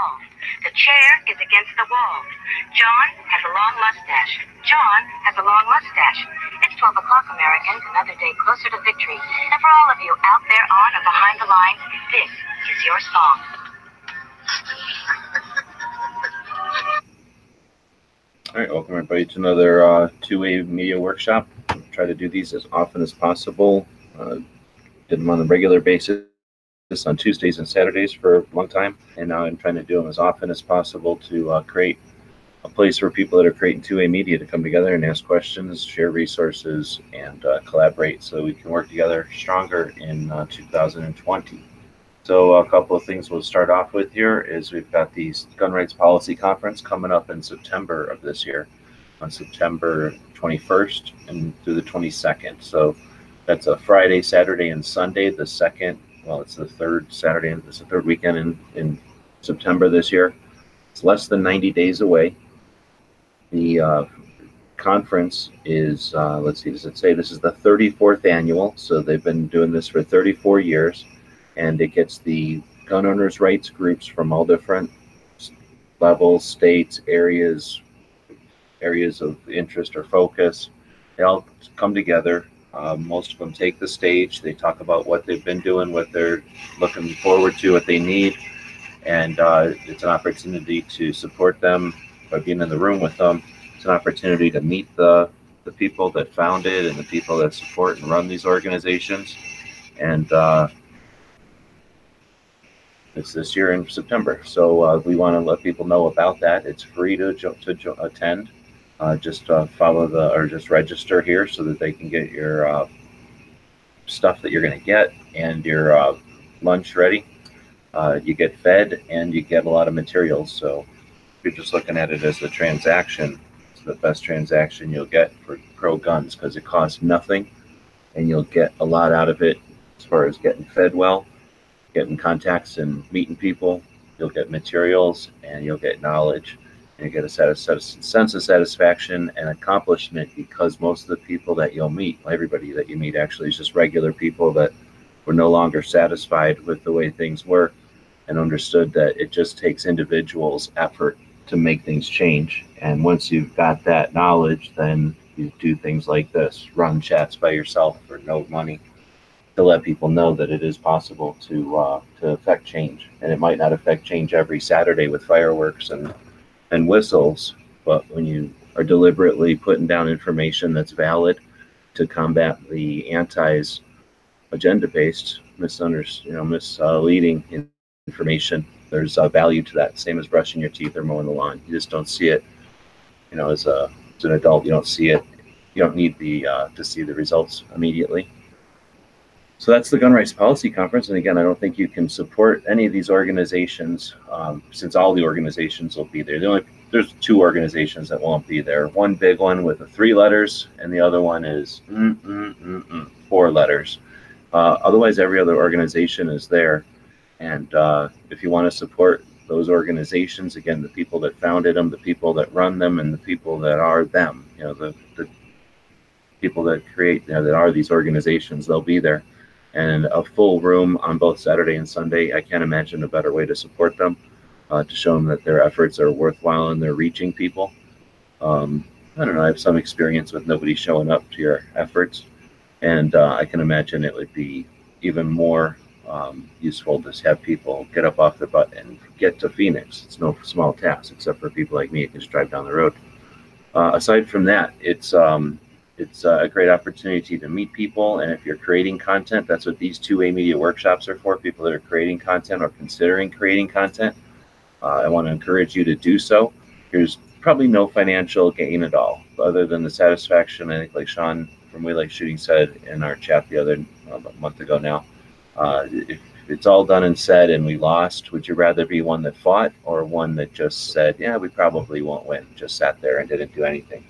wall. The chair is against the wall. John has a long mustache. John has a long mustache. It's 12 o'clock, Americans, another day closer to victory. And for all of you out there on or behind the lines, this is your song. All right, welcome everybody to another uh, two-way media workshop. Try to do these as often as possible. Uh, did them on a regular basis on Tuesdays and Saturdays for a long time, and now I'm trying to do them as often as possible to uh, create a place for people that are creating two-way media to come together and ask questions, share resources, and uh, collaborate so we can work together stronger in uh, 2020. So a couple of things we'll start off with here is we've got the Gun Rights Policy Conference coming up in September of this year, on September 21st and through the 22nd. So that's a Friday, Saturday, and Sunday. The second, well, it's the third Saturday, it's the third weekend in, in September this year. It's less than 90 days away. The uh, conference is, uh, let's see, does it say this is the 34th annual? So they've been doing this for 34 years and it gets the gun owners' rights groups from all different levels, states, areas, areas of interest or focus. They all come together. Uh, most of them take the stage. They talk about what they've been doing, what they're looking forward to, what they need, and uh, it's an opportunity to support them by being in the room with them. It's an opportunity to meet the the people that founded and the people that support and run these organizations, and uh, it's this year in September. So uh, we want to let people know about that. It's free to to attend. Uh, just uh, follow the or just register here so that they can get your uh, stuff that you're going to get and your uh, lunch ready. Uh, you get fed and you get a lot of materials. So you're just looking at it as a transaction, it's the best transaction you'll get for pro guns because it costs nothing and you'll get a lot out of it as far as getting fed well getting contacts and meeting people. You'll get materials and you'll get knowledge and you get a sense of satisfaction and accomplishment because most of the people that you'll meet, everybody that you meet actually is just regular people that were no longer satisfied with the way things were and understood that it just takes individuals' effort to make things change. And once you've got that knowledge, then you do things like this run chats by yourself for no money to let people know that it is possible to uh, to affect change, and it might not affect change every Saturday with fireworks and and whistles, but when you are deliberately putting down information that's valid to combat the anti's agenda-based, misunderstanding, you know, misleading information, there's a value to that. Same as brushing your teeth or mowing the lawn. You just don't see it. You know, as a as an adult, you don't see it. You don't need the uh, to see the results immediately so that's the Gun Rights Policy Conference. And again, I don't think you can support any of these organizations um, since all the organizations will be there. The only there's two organizations that won't be there. One big one with the three letters, and the other one is mm, mm, mm, four letters. Uh, otherwise, every other organization is there. And uh, if you want to support those organizations, again, the people that founded them, the people that run them, and the people that are them, you know, the, the people that create, you know, that are these organizations, they'll be there and a full room on both Saturday and Sunday. I can't imagine a better way to support them, uh, to show them that their efforts are worthwhile and they're reaching people. Um, I don't know. I have some experience with nobody showing up to your efforts, and uh, I can imagine it would be even more um, useful to have people get up off their butt and get to Phoenix. It's no small task, except for people like me who can just drive down the road. Uh, aside from that, it's um, it's a great opportunity to meet people. And if you're creating content, that's what these two-way media workshops are for, people that are creating content or considering creating content. Uh, I want to encourage you to do so. There's probably no financial gain at all, other than the satisfaction, I think, like Sean from We Like Shooting said in our chat the other uh, month ago now. Uh, if it's all done and said and we lost, would you rather be one that fought or one that just said, yeah, we probably won't win, just sat there and didn't do anything?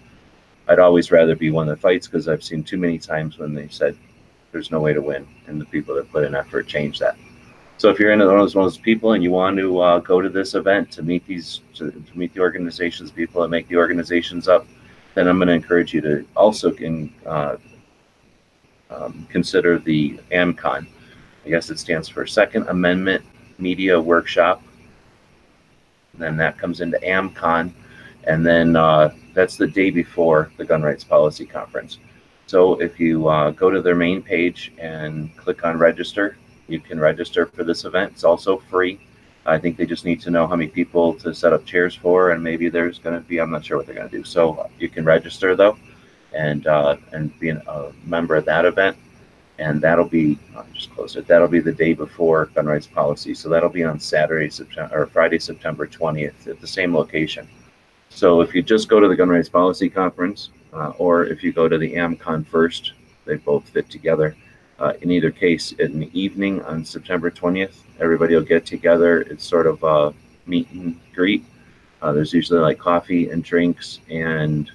I'd always rather be one that fights because I've seen too many times when they said there's no way to win, and the people that put in effort change that. So if you're in one of those, people and you want to uh, go to this event to meet these to, to, meet the organizations, people that make the organizations up, then I'm going to encourage you to also can uh, um, consider the AMCON. I guess it stands for Second Amendment media workshop. And Then that comes into AmCon, and then uh, that's the day before the gun rights policy conference. So if you uh, go to their main page and click on register, you can register for this event. It's also free. I think they just need to know how many people to set up chairs for, and maybe there's going to be. I'm not sure what they're going to do. So you can register though, and uh, and be a member of that event and that'll be I'll just close it. That'll be the day before gun rights policy. So that'll be on Saturday, September or Friday, September 20th at the same location. So if you just go to the gun rights policy conference, uh, or if you go to the AmCon first, they both fit together. Uh, in either case, in the evening on September 20th, everybody will get together. It's sort of a meet and greet. Uh, there's usually like coffee and drinks and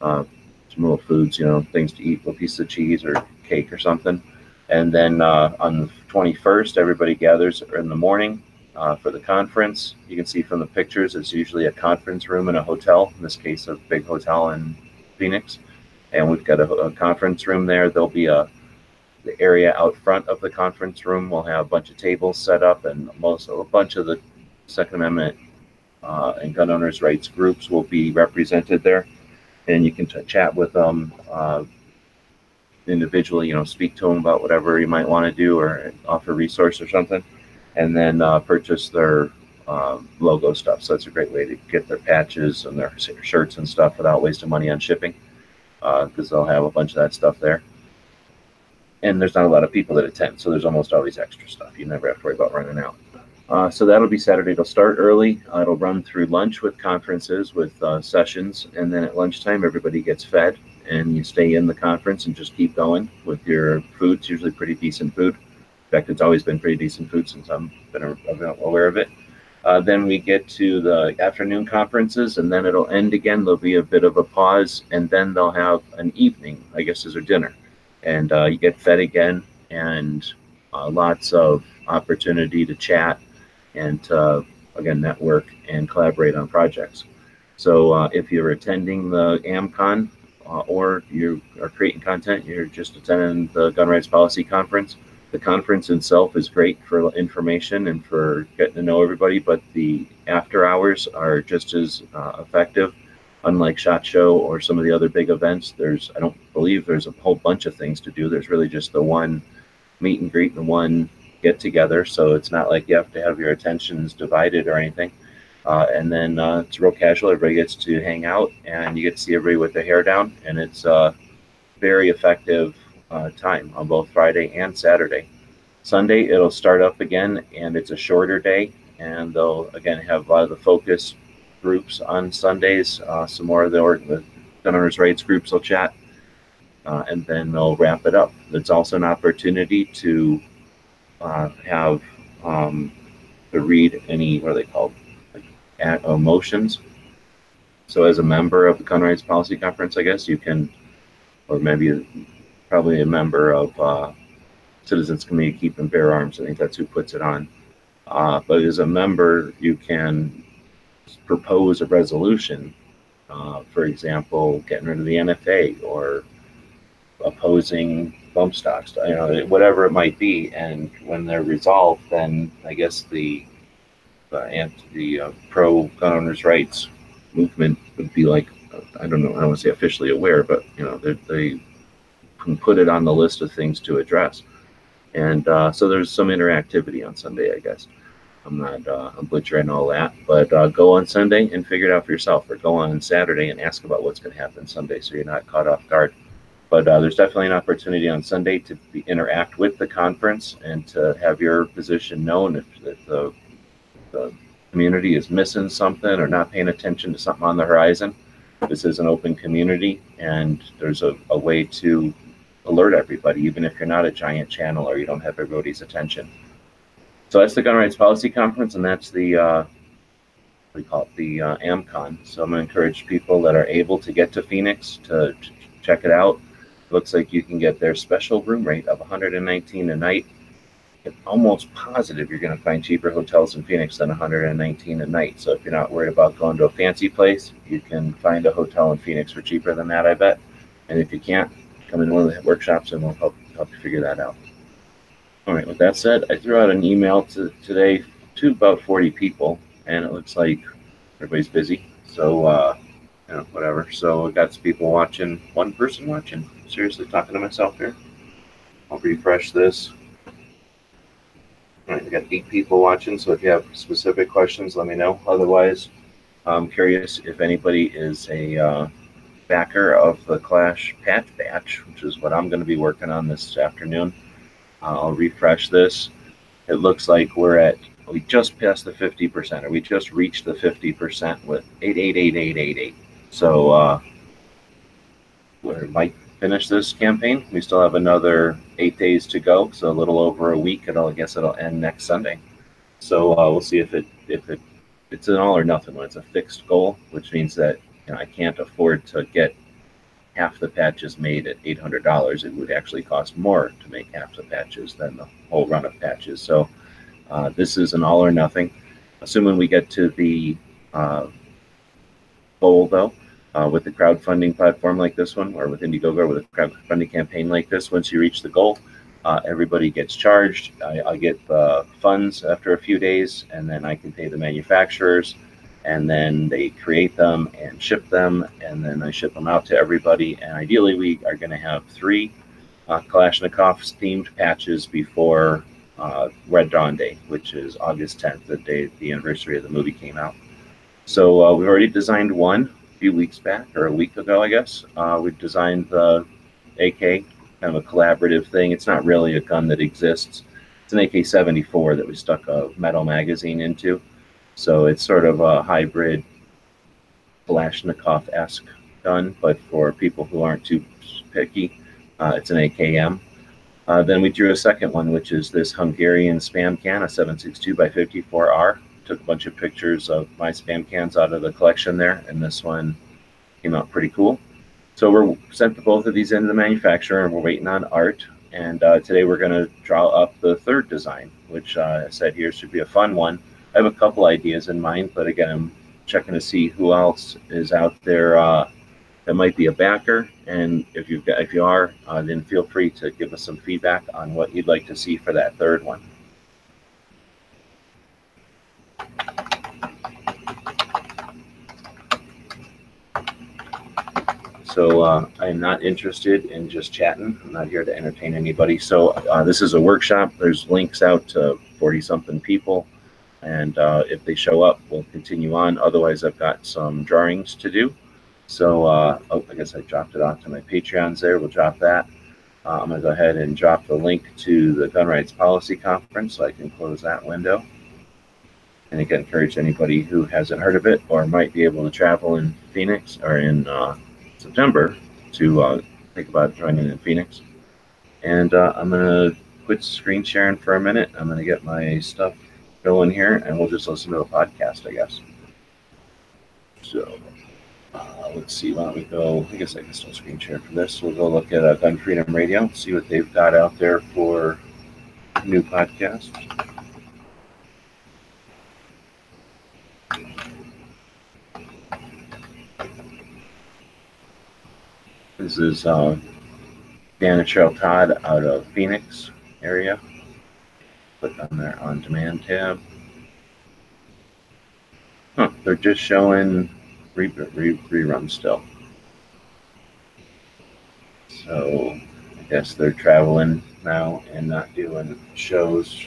uh, some little foods, you know, things to eat, a piece of cheese or cake or something. And then uh, on the 21st, everybody gathers in the morning uh, for the conference. You can see from the pictures, it's usually a conference room in a hotel, in this case, a big hotel in Phoenix. And we've got a, a conference room there. There'll be a the area out front of the conference room We'll have a bunch of tables set up, and most a bunch of the Second Amendment uh, and gun owners' rights groups will be represented there, and you can chat with them. Uh, individually, you know, speak to them about whatever you might want to do or offer resource or something, and then uh, purchase their um, logo stuff. So that's a great way to get their patches and their shirts and stuff without wasting money on shipping, because uh, they'll have a bunch of that stuff there. And there's not a lot of people that attend, so there's almost always extra stuff. You never have to worry about running out. Uh, so that'll be Saturday. It'll start early. Uh, it'll run through lunch with conferences, with uh, sessions, and then at lunchtime, everybody gets fed and you stay in the conference and just keep going with your food. It's usually pretty decent food. It's always been pretty decent food since I've been, aware of it. Uh, then we get to the afternoon conferences, and then it'll end again. There'll be a bit of a pause, and then they'll have an evening, I guess, as a dinner. And uh, you get fed again, and uh, lots of opportunity to chat and to, again, network and collaborate on projects. So uh, if you're attending the AmCon, uh, or you are creating content, you're just attending the gun rights policy conference. The conference itself is great for information and for getting to know everybody, but the after hours are just as uh, effective. Unlike SHOT Show or some of the other big events, there's I don't believe there's a whole bunch of things to do. There's really just the one meet and greet and one get together. So it's not like you have to have your attentions divided or anything. Uh, and then uh, it's real casual. Everybody gets to hang out, and you get to see everybody with their hair down, and it's uh, very effective uh, time on both Friday and Saturday. Sunday it'll start up again, and it's a shorter day, and they'll again have a lot of the focus groups on Sundays. Uh, some more of the, the gun owners' rights groups will chat, uh, and then they'll wrap it up. It's also an opportunity to have um, to read any what are they called emotions. So as a member of the Gun Rights Policy Conference, I guess you can, or maybe probably a member of uh, Citizens Committee Keep and Bear Arms. I think that's who puts it on. Uh, but as a member, you can propose a resolution. Uh, for example, getting rid of the NFA or opposing bump stocks, you know, whatever it might be. And when they're resolved, then I guess the and the uh, pro gun owners' rights movement would be like, I don't know, I don't want to say officially aware, but you know, they, they can put it on the list of things to address. And uh, so there's some interactivity on Sunday, I guess. I'm not uh, I'm butchering all that, but uh, go on Sunday and figure it out for yourself, or go on Saturday and ask about what's going to happen Sunday, so you're not caught off guard. But uh, there's definitely an opportunity on Sunday to be, interact with the conference and to have your position known if, if the the community is missing something or not paying attention to something on the horizon, this is an open community and there's a, a way to alert everybody, even if you're not a giant channel or you don't have everybody's attention. So that's the Gun Rights Policy Conference, and that's the uh, we call it the uh, AmCon. So I'm going to encourage people that are able to get to Phoenix to, to check it out. Looks like you can get their special room rate of 119 a night almost positive you're going to find cheaper hotels in Phoenix than 119 a night. So if you're not worried about going to a fancy place, you can find a hotel in Phoenix for cheaper than that, I bet. And if you can't, come in one of the workshops and we'll help help you figure that out. All right, with that said, I threw out an email to today to about 40 people, and it looks like everybody's busy. So, uh, you know, whatever. So, I got some people watching, one person watching. Seriously, talking to myself here. I'll refresh this. All right, we got eight people watching. So, if you have specific questions, let me know. Otherwise, I'm curious if anybody is a uh, backer of the Kalsh Patch Batch, which is what I'm going to be working on this afternoon. Uh, I'll refresh this. It looks like we're at, we just passed the 50%, or we just reached the 50% with 888888. So uh, we might finish this campaign. We still have another eight days to go, so a little over a week. It'll, I guess it'll end next Sunday. So uh, we'll see if it if it it's an all or nothing one. It's a fixed goal, which means that I can't afford to get half the patches made at $800, it would actually cost more to make half the patches than the whole run of patches. So uh, this is an all or nothing. Assuming we get to the uh, goal, though, uh, with the crowdfunding platform like this one, or with Indiegogo with a crowdfunding campaign like this, once you reach the goal, uh, everybody gets charged. I, I get the funds after a few days, and then I can pay the manufacturers and then they create them and ship them, and then I ship them out to everybody. And ideally, we are going to have three uh, Kalashnikov themed patches before uh, Red Dawn Day, which is August 10th, the day the anniversary of the movie came out. So uh, we've already designed one a few weeks back, or a week ago, I guess. Uh, we've designed the AK, kind of a collaborative thing. It's not really a gun that exists. It's an AK-74 that we stuck a metal magazine into. So it's sort of a hybrid Kalashnikov-esque gun, but for people who aren't too picky, uh, it's an AKM. Uh, then we drew a second one, which is this Hungarian spam can, a 762 by 54R. Took a bunch of pictures of my spam cans out of the collection there, and this one came out pretty cool. So we're sent both of these into the manufacturer, and we're waiting on art. And uh, today we're going to draw up the third design, which uh, I said here should be a fun one. I have a couple ideas in mind, but again, I'm checking to see who else is out there uh, that might be a backer. And if you've got, if you are, uh, then feel free to give us some feedback on what you'd like to see for that third one. So uh, I am not interested in just chatting. I'm not here to entertain anybody. So uh, this is a workshop. There's links out to 40 something people. And uh, if they show up, we'll continue on. Otherwise, I've got some drawings to do. So uh, oh, I guess I dropped it off to my Patreons there. We'll drop that. Uh, I'm going to go ahead and drop the link to the Gun Rights Policy Conference so I can close that window. And again, encourage anybody who hasn't heard of it or might be able to travel in Phoenix or in uh, September to uh, think about joining in Phoenix. And uh, I'm going to quit screen sharing for a minute. I'm going to get my stuff going here and we'll just listen to a podcast, I guess. So uh, let's see, why don't we go? I guess I can still screen share for this. We'll go look at uh, Gun Freedom Radio, see what they've got out there for new podcasts. This is uh, Dan and Cheryl Todd out of Phoenix area. Click on their on demand tab. Huh, they're just showing re, re, rerun still. So I guess they're traveling now and not doing shows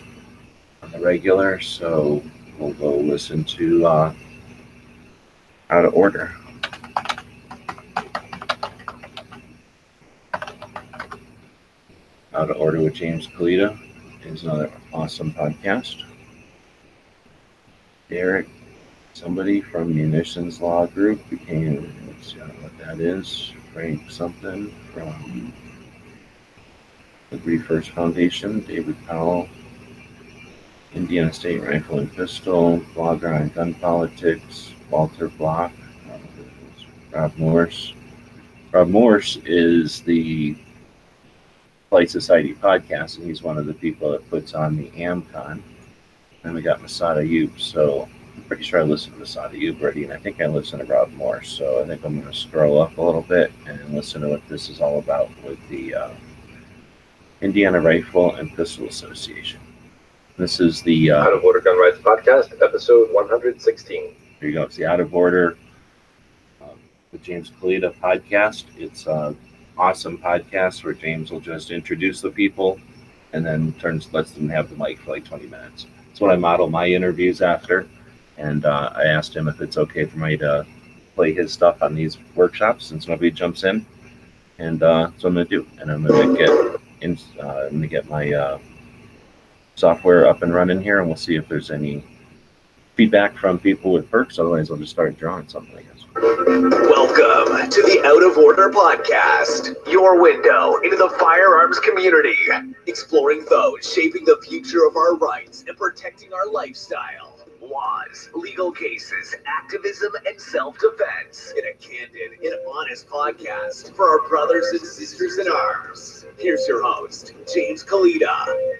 on the regular. So we'll go listen to uh, Out of Order. Out of Order with James Kalita is another awesome podcast. Derek, somebody from Munitions Law Group became, what that is, Frank something from the Reefers Foundation, David Powell, Indiana State Rifle and Pistol, blogger on gun politics, Walter Block, uh, Rob Morse. Rob Morse is the Polite Society podcast, and he's one of the people that puts on the AmCon. And we got Massad Ayoob, so I'm pretty sure I listened to Massad Ayoob already, and I think I listened to Rob Morse. So I think I'm going to scroll up a little bit and listen to what this is all about with the uh, Indiana Rifle and Pistol Association. This is the, uh, Out of Order Gun Rights Podcast, episode 116. Here you go. It's the Out of Order, um, the James Kalita podcast. It's a awesome podcast where James will just introduce the people and then turns lets them have the mic for like 20 minutes. That's what I model my interviews after. And uh, I asked him if it's okay for me to play his stuff on these workshops since nobody jumps in. And uh, so I'm gonna do. And I'm gonna get in. Uh, I'm gonna get my uh, software up and running here, and we'll see if there's any feedback from people with perks. Otherwise, I'll just start drawing something. Guess. Welcome to the Out of Order Podcast, your window into the firearms community, exploring those shaping the future of our rights and protecting our lifestyle. Laws, legal cases, activism, and self defense in a candid and honest podcast for our brothers and sisters in arms. Here's your host, James Kalita.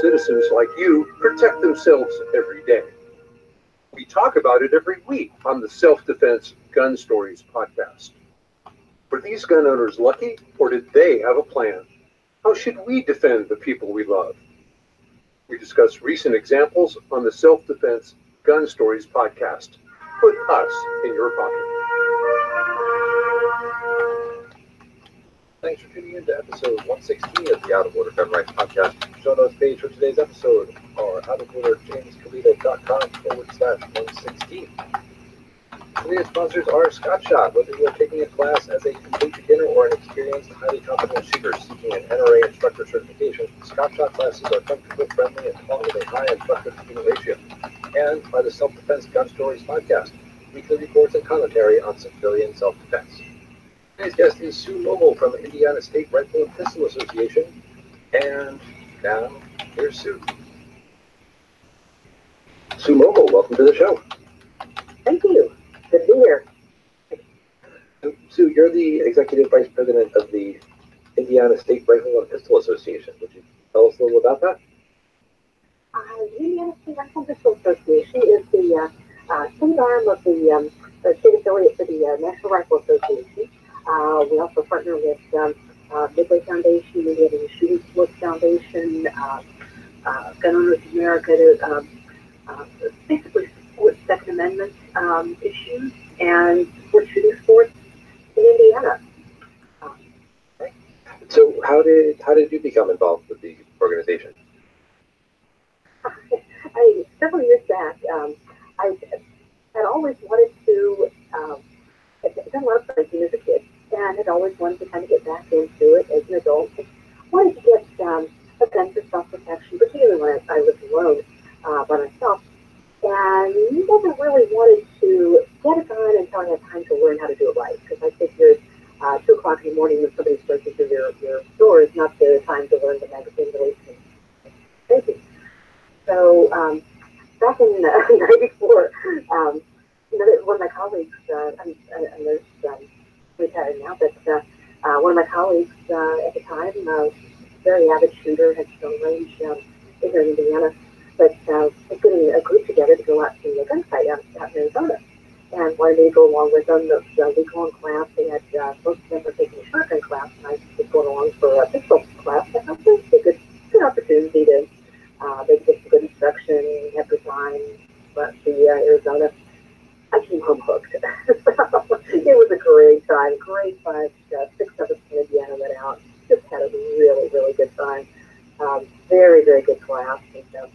Citizens like you protect themselves every day. We talk about it every week on the Self Defense Gun Stories podcast. Were these gun owners lucky, or did they have a plan? How should we defend the people we love? We discuss recent examples on the Self Defense Gun Stories podcast. Put us in your pocket. Thanks for tuning in to episode 116 of the Out of Order Gun Rights Podcast. Show notes page for today's episode are outoforderjameskalita.com forward slash 116. Today's sponsors are Scott Shot. Whether you are taking a class as a complete beginner or an experienced, highly competent shooter seeking an NRA instructor certification, Scott Shot classes are comfortable, friendly, and taught with a high instructor to student ratio. And by the Self Defense Gun Stories podcast, weekly reports and commentary on civilian self defense. Today's guest is Sue Mobile from Indiana State Rifle and Pistol Association. And now, here's Sue. Sue Mobile, welcome to the show. Thank you. Good to be here. Sue, you're the Executive Vice President of the Indiana State Rifle and Pistol Association. Would you tell us a little about that? Uh, the Indiana State Rifle and Pistol Association is the uh, uh, state arm of the, um, the state affiliate for the uh, National Rifle Association. Uh, we also partner with um, uh, Midway Foundation, we have the Shooting Sports Foundation, uh, uh, Gun Owners of America to um, uh, basically support Second Amendment um, issues and support shooting sports in Indiana. So, how did how did you become involved with the organization? I, several years back, um, I had always wanted to, um, Lot of biking as a kid, and had always wanted to kind of get back into it as an adult. I wanted to get um, a gun for self-protection, particularly when I, I lived alone uh, by myself, and never really wanted to get a gun until I had time to learn how to do it right, because I figured uh, 2 o'clock in the morning when somebody's breaking through your, your door is not the time to learn the magazine release. Crazy. So um, back in uh, '94, um, another, one of my colleagues, uh, I'm, I'm um, retired now, but uh, uh, one of my colleagues uh, at the time, uh, very avid shooter, had shown range um, in Indiana, but uh, was getting a group together to go out to a Gunsite out, out in Arizona. And wanted me to go along with them. The, the long class, they had uh, most of them were taking a shotgun class, and I was going along for a pistol class. I thought this be a good, good opportunity to uh, they get some good instruction, have good time, but the uh, Arizona, I came home hooked. it was a great time, great fun. Uh, six of us from Indiana went out, just had a really, really good time. Um, very, very good class. And, uh,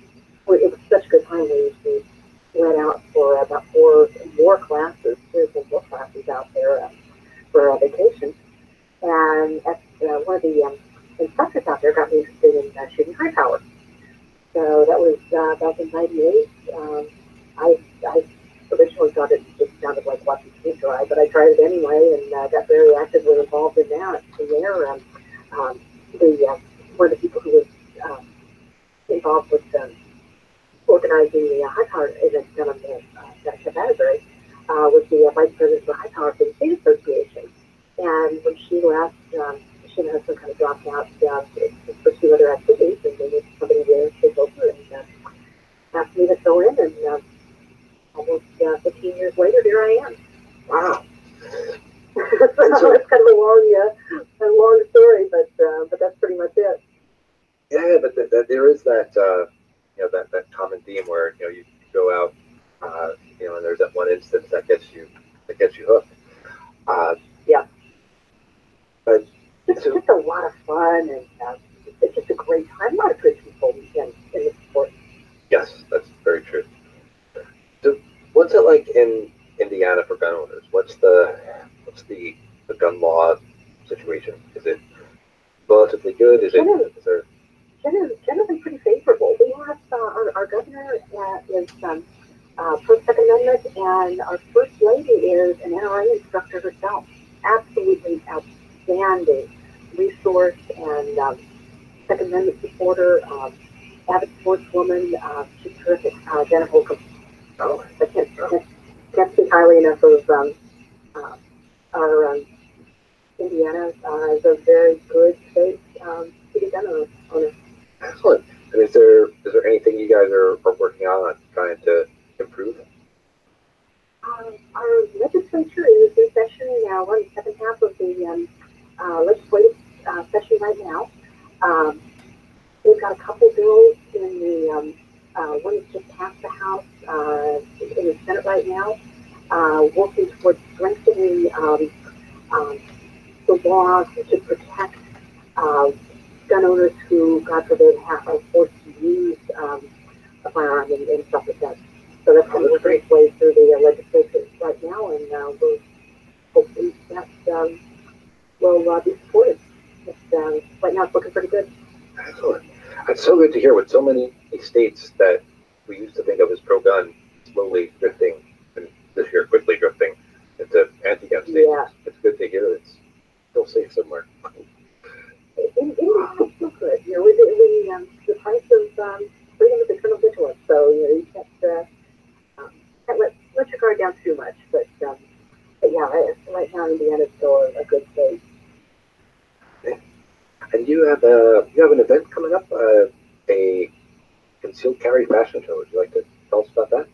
about that?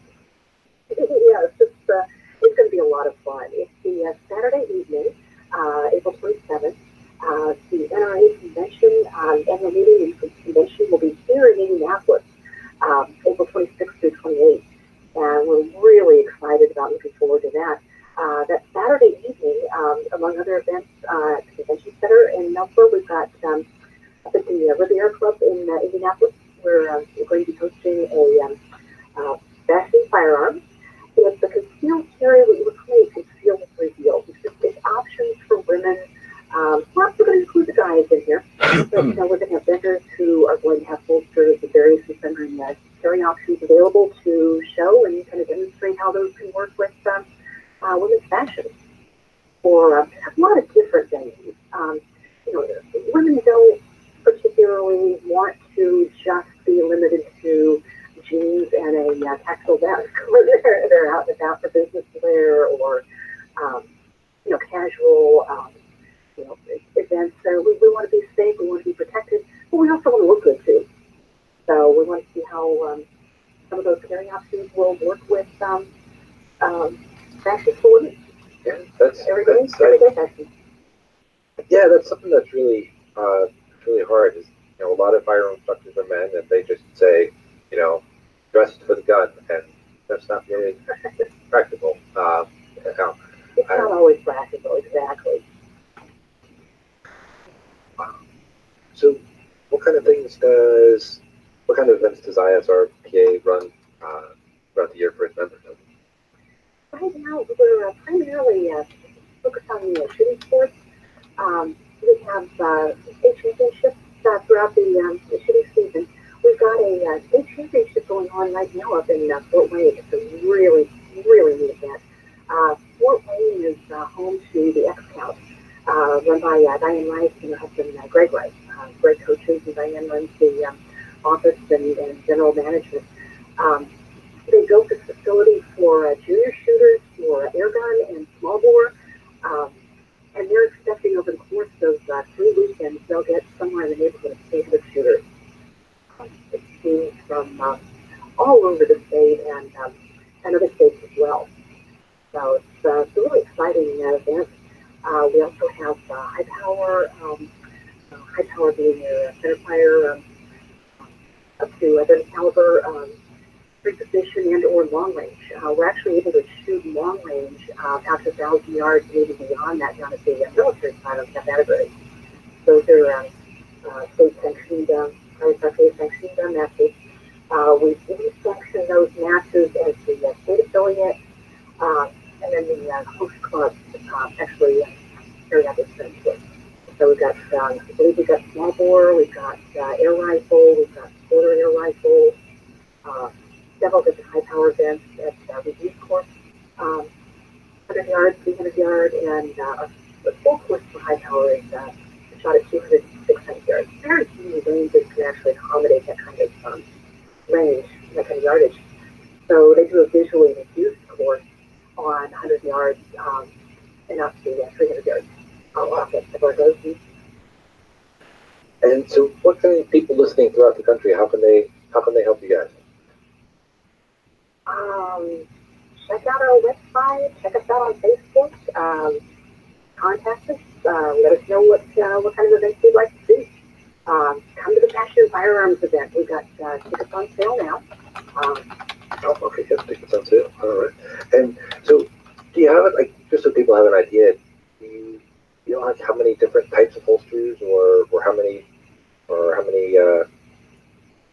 yes, it's uh, it's going to be a lot of fun. It's the uh, Saturday evening, uh, April 27th. Uh, the NRA convention, um, annual meeting and convention will be here in Indianapolis, um, April 26th through 28th. And we're really excited about looking forward to that. Uh, that Saturday evening, um, among other events uh, at the convention center in Melbourne, we've got um, up at the uh, Riviera Club in uh, Indianapolis. We're, um, we're going to be hosting a um, uh, Fashion Firearms it's the concealed carry, would call it concealed with reveal. It's just it's options for women. Um, we're also going to include the guys in here. but you know, we're going to have vendors who are going to have holsters with various ensembling uh, carry options available to show and kind of demonstrate how those can work with um, uh, women's fashion for uh, a lot of different venues. Um, you know, women don't particularly want to just be limited to jeans and a uh, tactile vest when they're, they're out and about for business wear or, um, you know, casual, um, you know, events. So we, we want to be safe, we want to be protected, but we also want to look good too. So we want to see how um, some of those carry options will work with um, um, fashion for. Yeah, that's Everyday, that's, everyday fashion. yeah, that's something that's really uh, really hard. Is you know a lot of firearm instructors are men, and they just say, you know, dressed for the gun, and that's not really practical. Know, It's not always practical, exactly. So, what kind of things does, what kind of events does ISRPA run uh, throughout the year for its members? Right now, we're uh, primarily uh, focused on the uh, shooting sports. Um, we have uh, state championships uh, throughout the, um, the shooting season. We've got a uh, state championship going on right now up in uh, Fort Wayne. It's a really, really neat event. Uh, Fort Wayne is uh, home to the X Count, uh, run by uh, Diane Rice and her husband uh, Greg Rice. Uh, great coaches, and Diane runs the um, office and, and general management. Um, they built this facility for uh, junior shooters for airgun and small bore. Um, and they're expecting over the course of uh, three weekends, they'll get somewhere in the neighborhood of 800 shooters. Um, teams from uh, all over the state and, um, and other states as well. So it's, uh, it's a really exciting uh, event. Uh, we also have uh, high power, um, uh, high power being your center fire um, up to a 30 caliber um, precision and or long range. Uh, we're actually able to shoot long range uh, out to 1,000 yards and beyond that down at the uh, military side of Camp Atterbury. Those are um, uh, state sanctioned, um, state sanctioned uh, matches. Uh, we, sanction those matches as the uh, state affiliate, uh, and then the uh, host clubs uh, actually uh, carry out the census. So we've got, um, I believe we've got small bore, we've got uh, air rifle, we've got quarter air rifle, uh, several different high power events at uh, reduced course, um, 100 yards, 300 yard, and uh, the full course for high power is uh, shot at 200, 600 yards. Very few ranges can actually accommodate that kind of um, range, that kind of yardage. So they do a visually reduced course on 100 yards um, and up to uh, 300 yards. It. And so, what can people listening throughout the country? How can they how can they help you guys? Um, check out our website. Check us out on Facebook. Um, contact us. Uh, let us know what uh, what kind of events you'd like to see. Um, come to the Fashion Firearms event. We've got uh, tickets on sale now. Um, Oh, okay, yes, tickets on sale. All right. And so, do you have it like just so people have an idea? Do you you know like how many different types of holsters, or or how many or how many uh,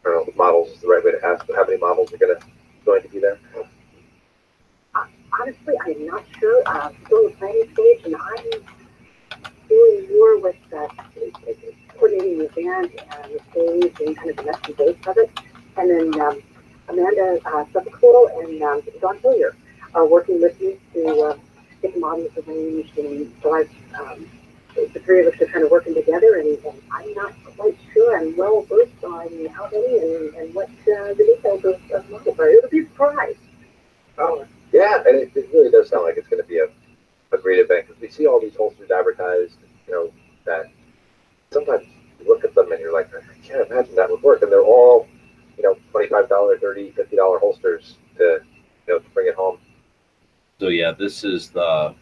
I don't know models is the right way to ask, but how many models are gonna going to be there? honestly, I'm not sure. Uh, still in planning stage, and I'm doing more with uh, coordinating the event and the stage and kind of the and bolts of it. And then um, Amanda uh, Suffolk and um, Don Hillier are working with me to uh, get the models arranged. And so I've, um, the three of us are kind of working together, and, and I'm not quite sure I'm well versed on how many and, and what uh, the details of, of models are. It'll be a surprise. Oh, yeah, and it, it really does sound like it's going to be a, a great event because we see all these holsters advertised, you know, that sometimes you look at them and you're like, I can't imagine that would work. And they're all, you know, $25, $30, $50 holsters to, you know, to bring it home. So yeah, this is the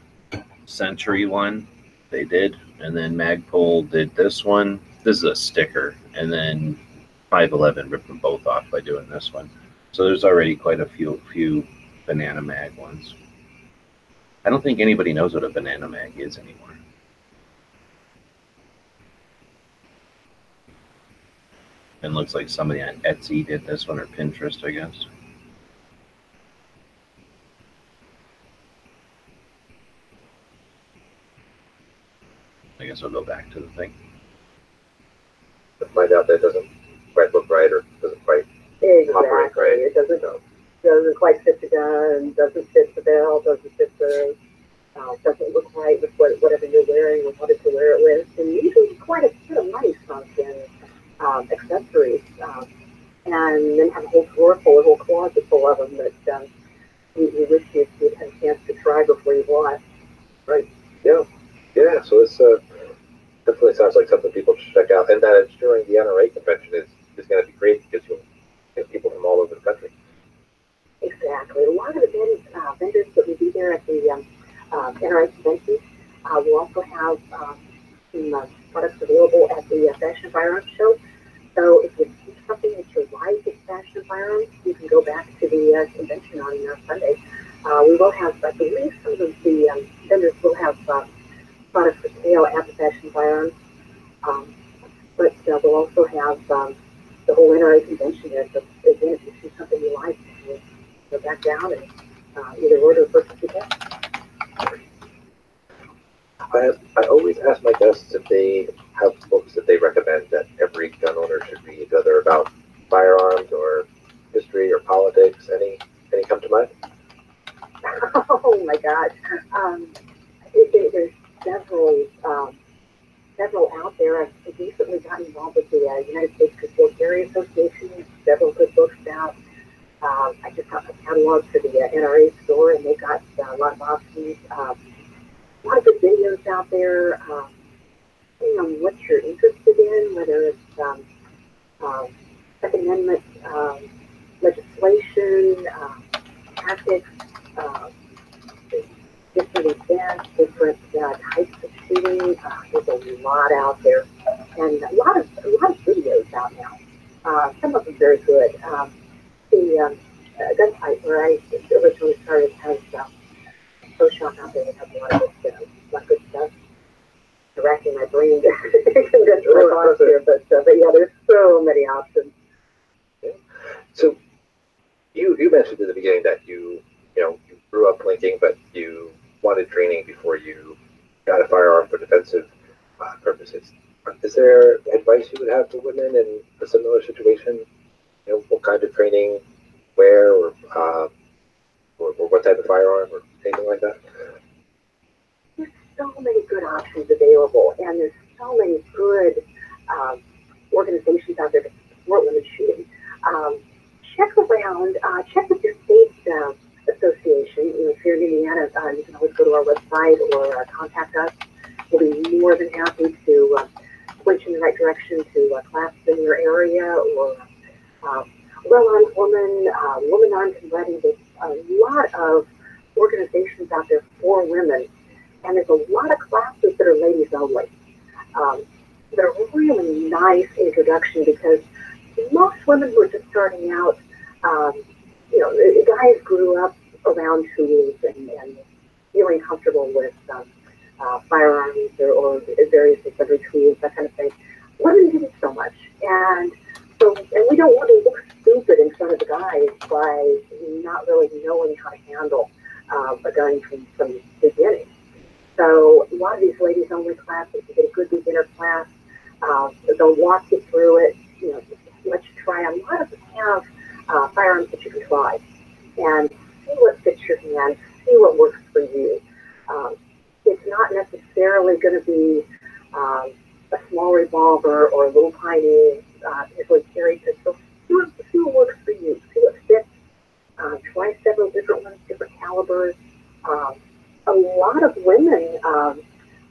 Century one they did, and then Magpul did this one. This is a sticker, and then 511 ripped them both off by doing this one. So there's already quite a few few banana mag ones. I don't think anybody knows what a banana mag is anymore. And looks like somebody on Etsy did this one or Pinterest, I guess. I guess I'll go back to the thing. To find out that it doesn't quite look right or doesn't quite operate right. It doesn't So, doesn't quite fit the gun, doesn't fit the belt, doesn't fit the, uh, doesn't look right with what, whatever you're wearing or wanted to wear it with. And usually quite a bit of money sunk in um, accessories. Um, and then have a whole drawer full, a whole closet full of them that um, you, you wish you'd, you'd had a chance to try before you bought. Right. Yeah, yeah. So it's uh, definitely sounds like something people should check out. And that it's during the NRA convention is, is going to be great because you'll get people from all over the country. Exactly. A lot of the vendors, uh, vendors that will be there at the um, uh, NRA convention uh, will also have um, some uh, products available at the uh, Fashion Firearms Show. So if you see something that you like at Fashion Firearms, you can go back to the uh, convention on uh, Sunday. We will have, I believe some of the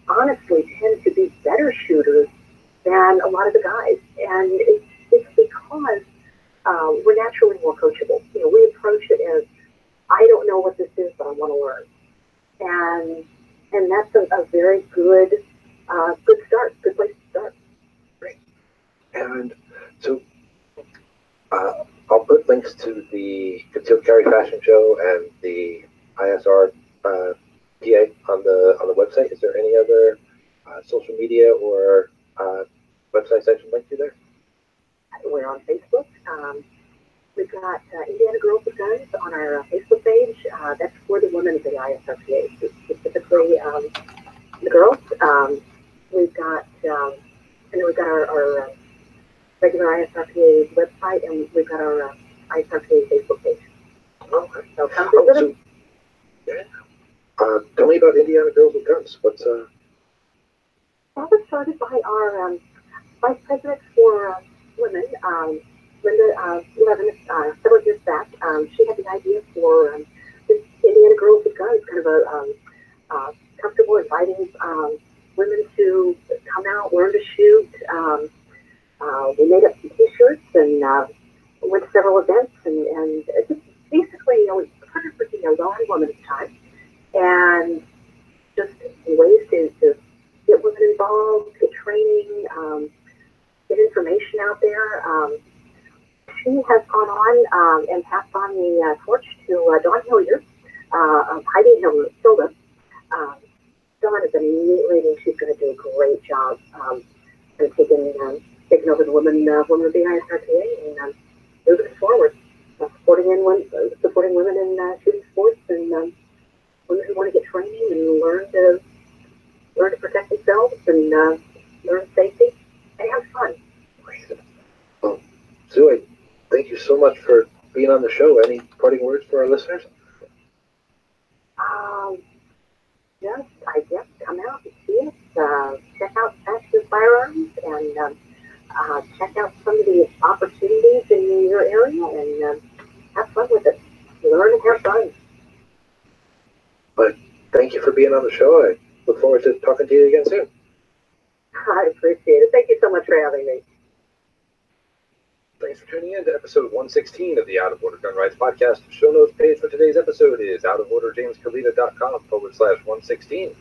honestly tend to be better shooters than a lot of the guys, and it's, it's because uh, we're naturally more coachable. You know, we approach it as I don't know what this is, but I want to learn, and and that's a, a very good uh, good start, good place to start. Great. And so uh, I'll put links to the Concealed Carry Fashion Show and the ISR uh, On the on the website. Is there any other uh, social media or uh, websites I should link to there? We're on Facebook. Um, we've got uh, Indiana Girls with Guns on our uh, Facebook page. Uh, that's for the women of the ISRPA, specifically um, the girls. Um, we've got, um, and then we've got our, our uh, regular ISRPA website, and we've got our uh, ISRPA Facebook page. Okay. So come visit us. yeah. Uh, tell me about Indiana Girls with Guns. What's uh? That was started by our um, vice president for uh, women, um, Linda uh, Levin, uh, several years back. Um, she had the idea for um, this Indiana Girls with Guns, kind of a um, uh, comfortable, inviting um, women to come out, learn to shoot. Um, uh, we made up some T-shirts and uh, went to several events, and, and just basically, you know, we started with you know, women at time, and just ways to, get women involved, get training, um, get information out there. Um, she has gone on um, and passed on the uh, torch to uh, Dawn Hilliard uh, of Heidi Hill- Hilda. Um, Dawn is a neat lady. She's going to do a great job um, and taking taking over the women uh, women of the ISRPA and um, moving forward, uh, supporting in women, uh, supporting women in uh, shooting sports and um, women who want to get training and learn to learn to protect themselves and uh, learn safety and have fun. Well, I thank you so much for being on the show. Any parting words for our listeners? Um, just, I guess, come out and see us, uh, check out Fashion Firearms, and um, uh, check out some of the opportunities in your area and um, have fun with it. Learn and have fun. But thank you for being on the show. I look forward to talking to you again soon. I appreciate it. Thank you so much for having me. Thanks for tuning in to episode 116 of the Out of Order Gun Rights Podcast. Show notes page for today's episode is outoforderjameskalita.com forward slash 116.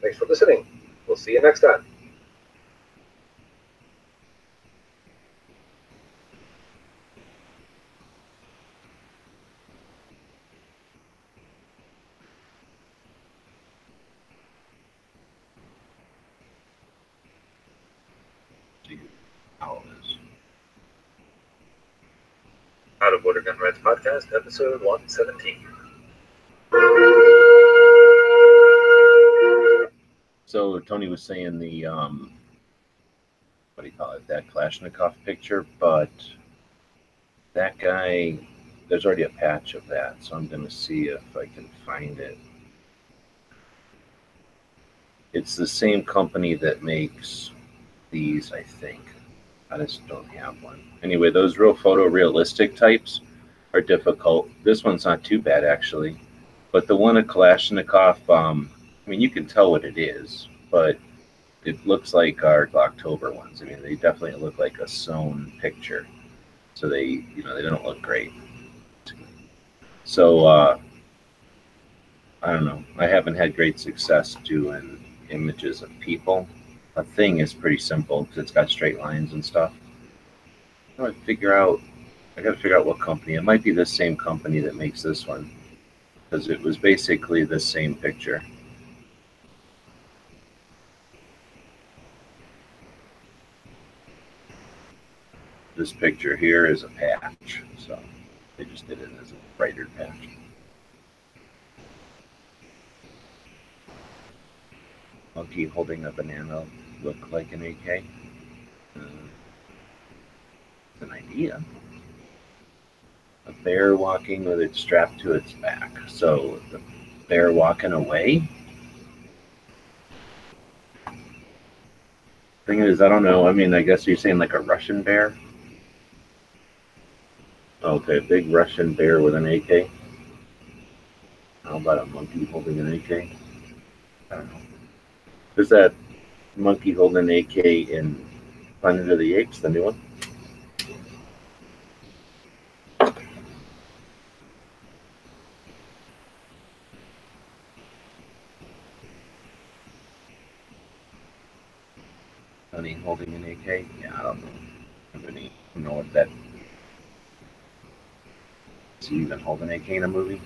Thanks for listening. We'll see you next time. See how it is. Out of Order Gun Rights Podcast, episode 117. So Tony was saying the um, what do you call it? That Kalashnikov picture, but that guy, there's already a patch of that, so I'm gonna see if I can find it. It's the same company that makes these, I think. I just don't have one. Anyway, those real photorealistic types are difficult. This one's not too bad actually, but the one at Kalashnikov, um, I mean, you can tell what it is, but it looks like our October ones. I mean, they definitely look like a sewn picture. So they, you know, they don't look great. So, uh, I don't know. I haven't had great success doing images of people. A thing is pretty simple because it's got straight lines and stuff. I figure out. I gotta figure out what company. It might be the same company that makes this one because it was basically the same picture. This picture here is a patch, so they just did it as a brighter patch. Monkey holding a banana look like an AK. Uh, it's an idea. A bear walking with it strapped to its back. So the bear walking away. Thing is, I don't know. I mean, I guess you're saying like a Russian bear. Okay, a big Russian bear with an AK. How about a monkey holding an AK? I don't know. There's that monkey holding an AK in Planet of the Apes, the new one. Bunny holding an AK? Yeah, I don't know. I don't know what that. Is he even holding an AK in a movie?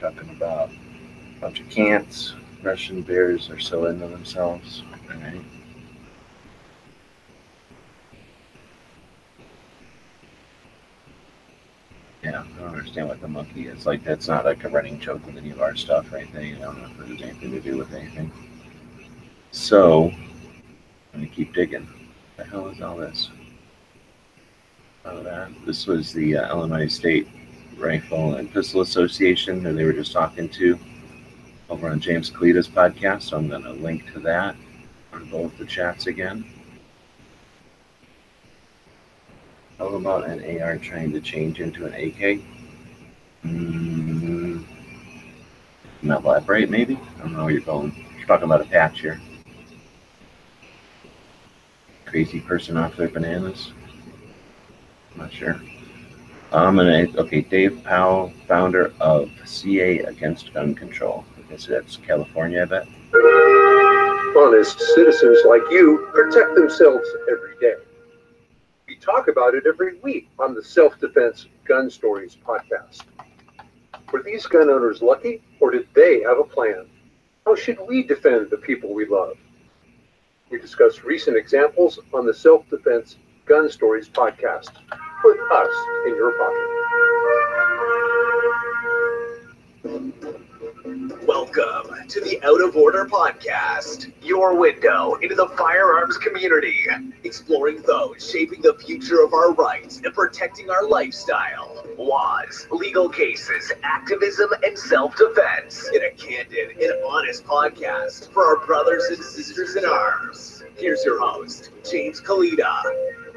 Talking about a bunch of cants. Russian bears are so into themselves. All right. Yeah, I don't understand what the monkey is. Like, that's not like a running joke with any of our stuff right there. I don't know if it has anything to do with anything. So, I'm gonna keep digging. What the hell is all this? Oh, that. This was the uh, Illinois State Rifle and Pistol Association that they were just talking to over on James Kalita's podcast. So I'm going to link to that on both the chats again. How about an AR trying to change into an AK? Mm, not elaborate, maybe? I don't know where you're going. You're talking about a patch here. Crazy person off their bananas. I'm not sure. I'm gonna okay. Dave Powell, founder of CA Against Gun Control. I guess that's California, I bet. honest citizens like you protect themselves every day. Talk about it every week on the Self Defense Gun Stories podcast. Were these gun owners lucky, or did they have a plan? How should we defend the people we love? We discuss recent examples on the Self Defense Gun Stories podcast. Put us in your pocket. Welcome to the Out of Order Podcast, your window into the firearms community, exploring those shaping the future of our rights and protecting our lifestyle, laws, legal cases, activism, and self defense in a candid and honest podcast for our brothers and sisters in arms. Here's your host, James Kalita.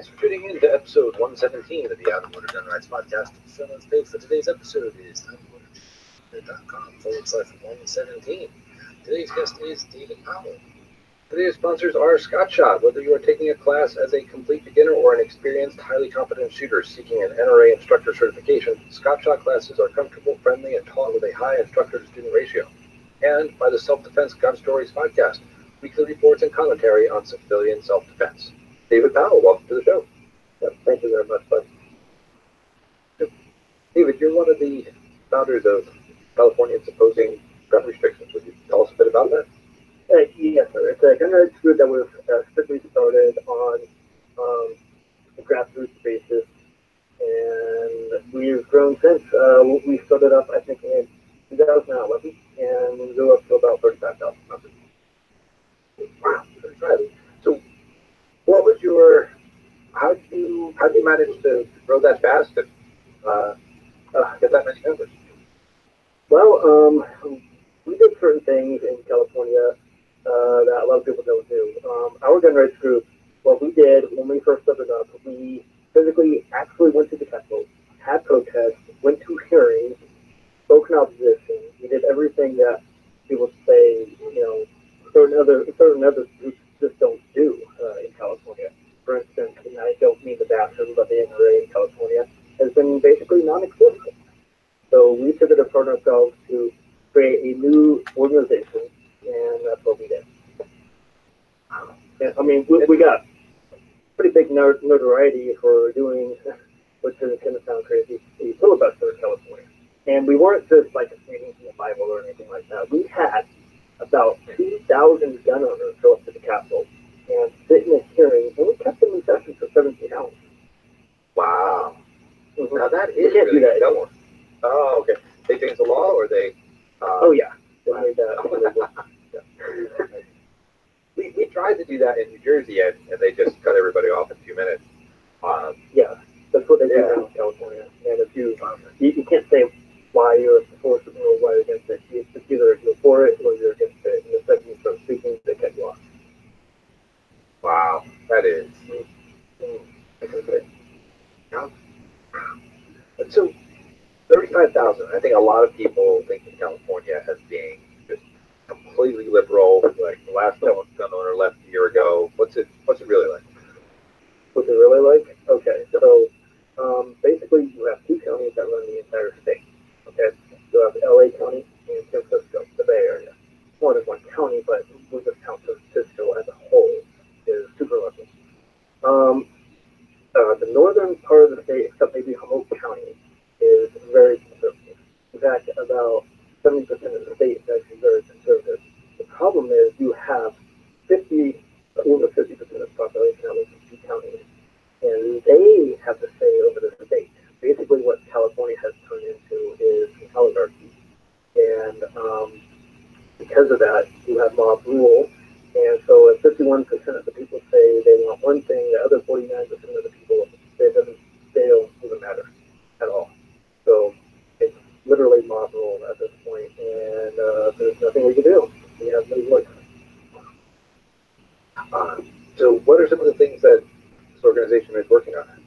Thanks for tuning in to episode 117 of the Out of Order Gun Rights Podcast. The show notes page for today's episode is outoforder.com forward slash 117. Today's guest is David Powell. Today's sponsors are Scott Shot. Whether you are taking a class as a complete beginner or an experienced, highly competent shooter seeking an NRA instructor certification, Scott Shot classes are comfortable, friendly, and taught with a high instructor to student ratio. And by the Self Defense Gun Stories podcast, weekly reports and commentary on civilian self defense. David Powell, welcome to the show. Thank you very much, bud. David, you're one of the founders of Californians Opposing Gun Restrictions. Would you tell us a bit about that? Uh, yes, sir. It's a gun rights group that was uh, strictly started on um, a grassroots basis, and we've grown since. Uh, we started up, I think, in 2011, and we grew up to about 35,000 members. Wow, what was your? How did you how did you manage to grow that fast and uh, uh, get that many members? Well, um, we did certain things in California uh, that a lot of people don't do. Um, our gun rights group, what we did when we first started up, we physically actually went to the Capitol, had protests, went to hearings, spoke in opposition. We did everything that people say, you know, certain other certain other groups just don't do uh, in California. For instance, and I don't mean bash them, but the NRA in California has been basically non-existent. So we took it upon ourselves to create a new organization, and that's what we did. And, I mean, we, we got pretty big notoriety for doing, which is going to sound crazy, a filibuster in California. And we weren't just like reading from the Bible or anything like that. We had about 2,000 gun owners show up to the Capitol and sit in a hearing, and we kept them in session for 17 hours. Wow. Mhm. Now that is can't really that that one. Oh, okay. They changed the law, or they? Uh, Oh, yeah. They made that illegal. we, we tried to do that in New Jersey, and, and they just cut everybody off in two minutes. Um, Yeah, that's what they do Yeah. in California. And if you, you, you can't say why you're something or why you're against it. It's either you're for it or you're against it. And the second you start speaking, they cut you off. wow, that is. And so, thirty-five thousand. I think a lot of people think of California as being just completely liberal. Like the last gun owner left a year ago. What's it? What's it really like? What's it really like? Okay, so um, basically you have two counties that run the entire state. Okay, you have LA County and San Francisco, the Bay Area. More than one county, but we just count San Francisco as a whole is super liberal. Um, uh, the northern part of the state, except maybe Humboldt County, is very conservative. In fact, about 70% of the state is actually very conservative. The problem is you have 50, over 50% of the population that lives in two counties, and they have the say over the state. Basically, what California has turned into is an oligarchy. And um, because of that, you have mob rule. And so if 51% of the people say they want one thing, the other 49% of the people, they, doesn't, they don't even matter at all. So it's literally mob rule at this point, and uh, there's nothing we can do. We have no voice. Uh, so, what are some of the things that this organization is working on?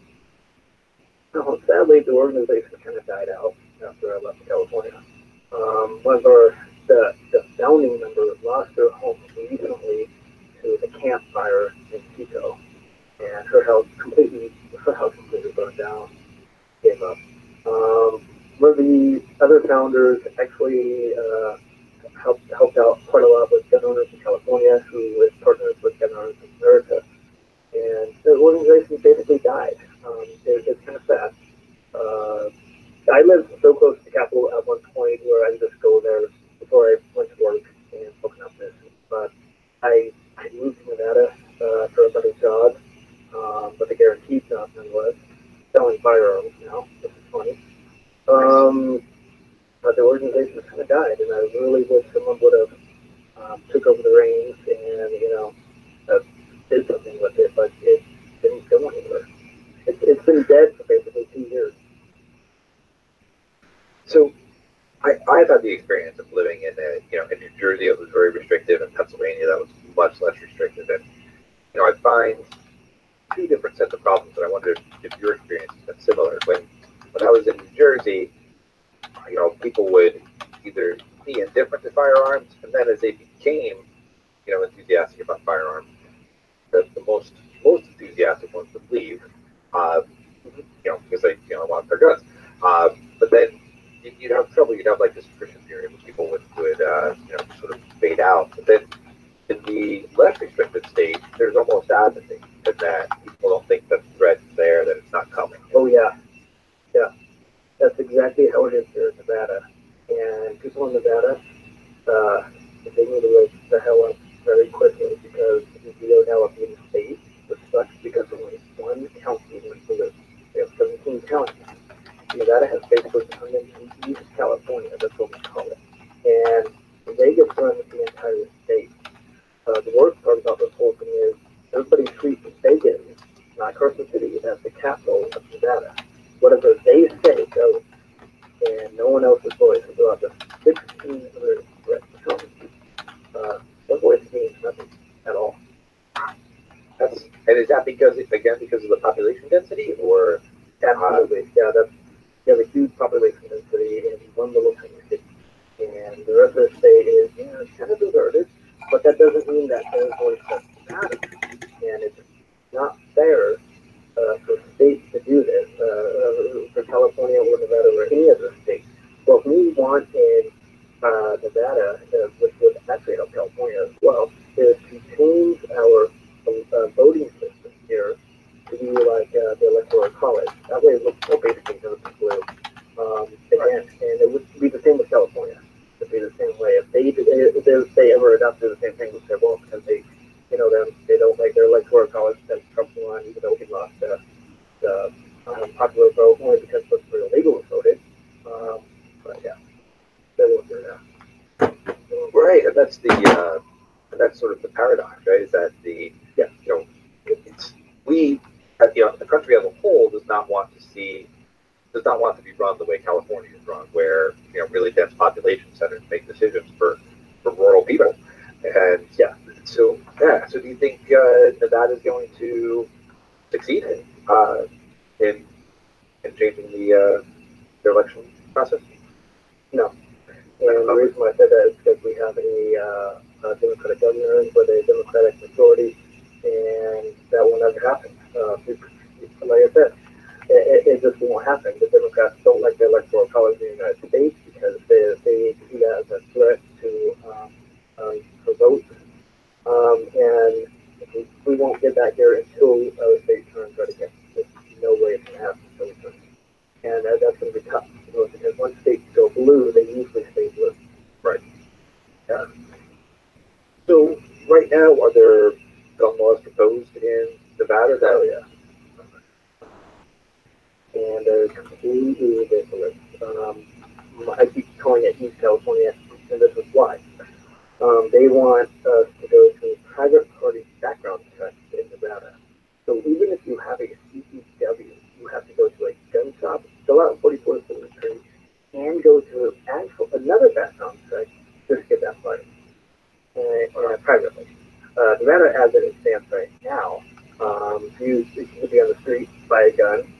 No, sadly, the organization kind of died out after I left California. Um, one of the, the founding members lost her home recently to the campfire in Chico, and her house completely her house completely burned down, gave up. Um, one of the other founders actually uh, helped helped out quite a lot with gun owners in California, who is partners with gun owners in America, and the organization basically died. Um, it, it's kind of sad. Uh, I lived so close to the Capitol at one point where I would just go there before I went to work and spoken up this. But I, I moved to Nevada uh, for a better job, um, with a guaranteed job nonetheless, selling firearms now, which is funny. Um, but the organization kind of died, and I really wish someone would have um, took over the reins and, you know, uh, did something with it, but it didn't go anywhere. It's, it's been dead for basically two years. So, I, I've had the experience of living in, a, you know, in New Jersey. It was very restrictive. In Pennsylvania, that was much less restrictive. And you know, I find two different sets of problems, and I wondered if your experience has been similar. When when I was in New Jersey, you know, people would either be indifferent to firearms, and then as they became, you know, enthusiastic about firearms, the, the most most enthusiastic ones would leave, uh, you know, because they you know want their guns. Uh, but then you- you'd have trouble. You'd have like this attrition period where people would would uh, you know sort of fade out. But then in the less restricted state, there's almost apathy in that people don't think that the threat's there, that it's not coming. Oh, yeah. Yeah. That's exactly how it is here in Nevada. And people in Nevada, uh, they need to wake the hell up very quickly because we are now a being state, which sucks because only one county to this. We have 17 counties. Nevada has basically turned into East California, that's what we call it. And they get run the entire state. Uh, the worst part about this whole thing is everybody treats Vegas, not Carson City, as the capital of Nevada. Whatever they say goes, and no one else's voice is allowed to 16 other counties. Uh, their voice means nothing at all. That's and is that because again because of the population density or Absolutely, yeah, that's, have a huge population density in one little tiny city. And the rest of the state is, you know, kind of deserted, but that doesn't mean that their voice doesn't matter. And it's not fair, uh, for states to do this, uh, uh, for California or Nevada or any other state. What we want in, uh, Nevada, uh, which would actually help California as well, is to change our, uh, voting system here to be like uh, the electoral college. That way, we're we're basically going to be blue um, again, and it would be the same with California. It'd be the same way if they if they, if they ever adopted the same thing, which they won't because they, you know, them they don't like their electoral college that Trump won, even though he lost the the um, popular vote only because what's for illegal was voted. Um, but yeah, they won't do that. right? And that's the uh, that's sort of the paradox, right? Is that the Yeah. you know it's we you know the country as a whole does not want to see does not want to be run the way California is run, where you know really dense population centers make decisions for for rural people. And yeah, so yeah, so do you think uh, Nevada is going to succeed in uh, in in changing the uh, the election process? No. And the reason why I said that is because we have a, uh, a Democratic governor with a Democratic majority, and that will never happen. Uh, like I said, it, it, just won't happen. The Democrats don't like the electoral college in the United States because they, they see that as a threat to um, um, for votes. Um, and we, we won't get that here until uh, state turns right again. There's no way it's going to happen until we turn. And that, that's going to be tough. You know, because once states go blue, they usually stay blue. Right. Yeah. So right now, are there gun laws proposed in Nevada that Oh, yeah. And they're completely ridiculous. Um, I keep calling it East California, and this is why. Um, they want us to go to private party background checks in Nevada. So even if you have a CCW, you have to go to a gun shop, fill out 44 signature, and go to actual another background check just to get that money, uh, privately. Uh, Nevada, as it stands right now, um, you could be on the street, buy a gun,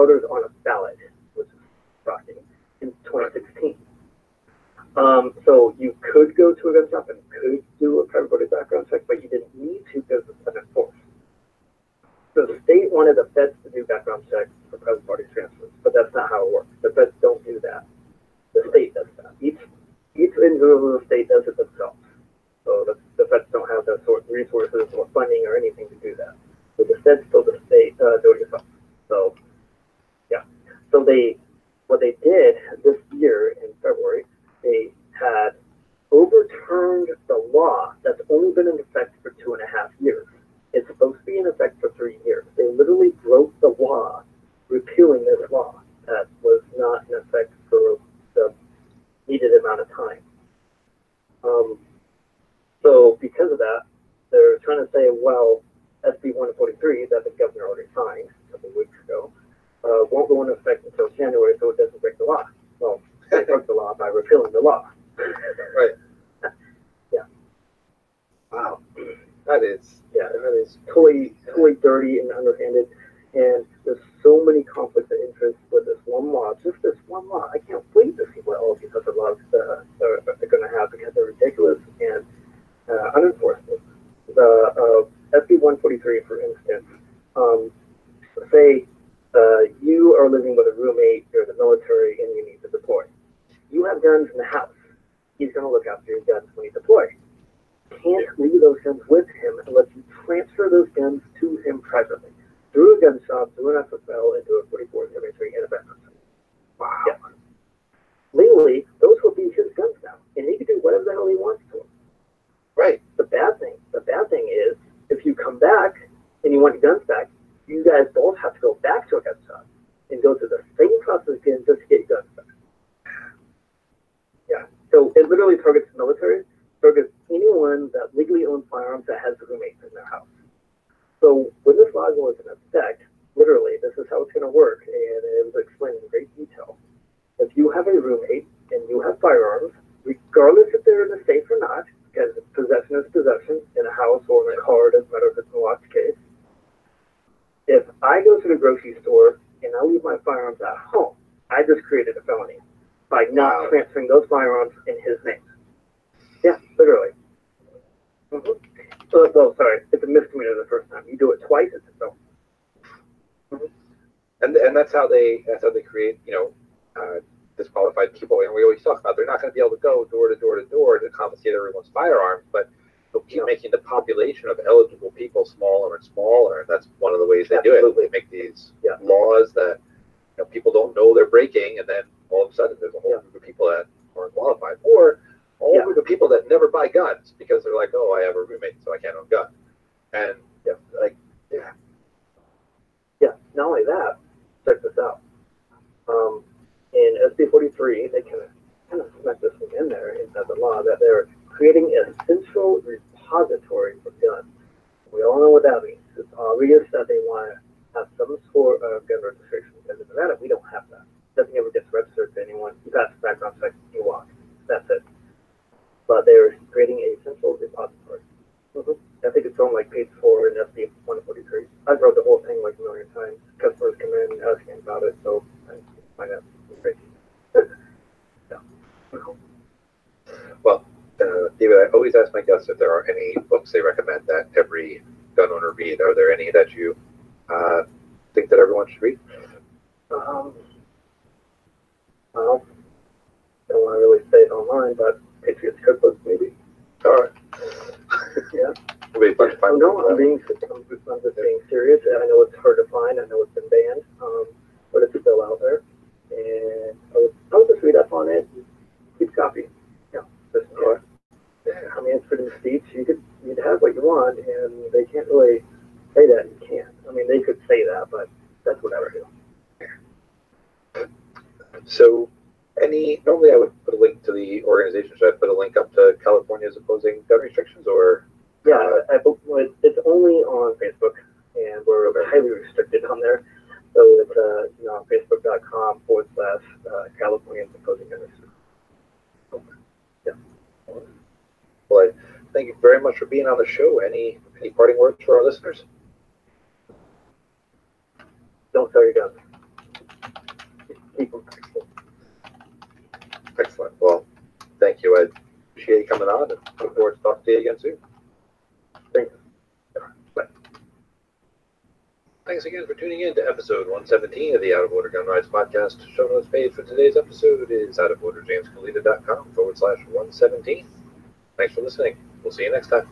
voters on a ballot was shocking in 2016. Um, so you could go to a gun shop and only that, check this out. Um, in SB 43, they kind of kind of snuck this one in there inside the law that they're creating a central repository for guns. We all know what that means. It's obvious that they want to have some sort of gun registration in Nevada we don't have that. Nothing ever gets registered to anyone. You pass the background check, you walk. That's it. But they're creating a central repository. Mm-hmm. I think it's on like page four in SB 143. I've read the whole thing like a million times. Customers come in asking about it, so I find out great. yeah. Well, uh, David, I always ask my guests if there are any books they recommend that every gun owner read. Are there any that you uh, think that everyone should read? Um, well, I don't want to really say it online, but Patriots Cookbook maybe. All right. Yeah. To Oh, find. no, I'm being, I'm just, I'm just being serious. I know it's hard to find. I know it's been banned, um, but it's still out there. And I would, I would just read up on it. Keep copy. Yeah. Just, yeah. Yeah. I mean, it's freedom of speech. You could, you'd have what you want, and they can't really say that you can't. I mean, they could say that, but that's what I would do. So, any normally I would put a link to the organization. Should I put a link up to California's opposing gun restrictions, or Yeah, I, I, it's only on Facebook, and we're highly restricted on there. So it's uh, you know, facebook.com forward slash uh, California Opposing Gun well, I thank you very much for being on the show. Any any parting words for our listeners? Don't sell your guns. Keep them. Excellent. Well, thank you. I appreciate you coming on, and look forward to talking to you again soon. Thanks. Bye. Thanks again for tuning in to episode 117 of the Out of Order Gun Rights Podcast. Show notes page for today's episode is outoforderjameskalita.com forward slash 117. Thanks for listening. We'll see you next time.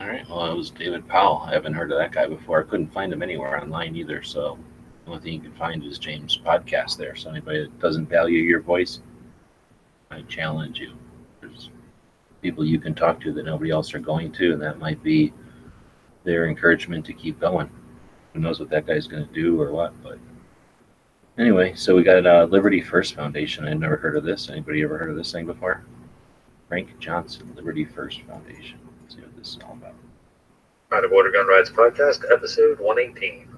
All right. Well, it was David Powell. I haven't heard of that guy before. I couldn't find him anywhere online either. So the only thing you can find is James' podcast there. So anybody that doesn't value your voice, I challenge you. There's people you can talk to that nobody else are going to, and that might be their encouragement to keep going. Who knows what that guy's going to do or what? But anyway, so we got uh, Liberty First Foundation. I've never heard of this. Anybody ever heard of this thing before? Frank Johnson, Liberty First Foundation. Let's see what this is all about. Out of Order Gun Rights Podcast, episode 118.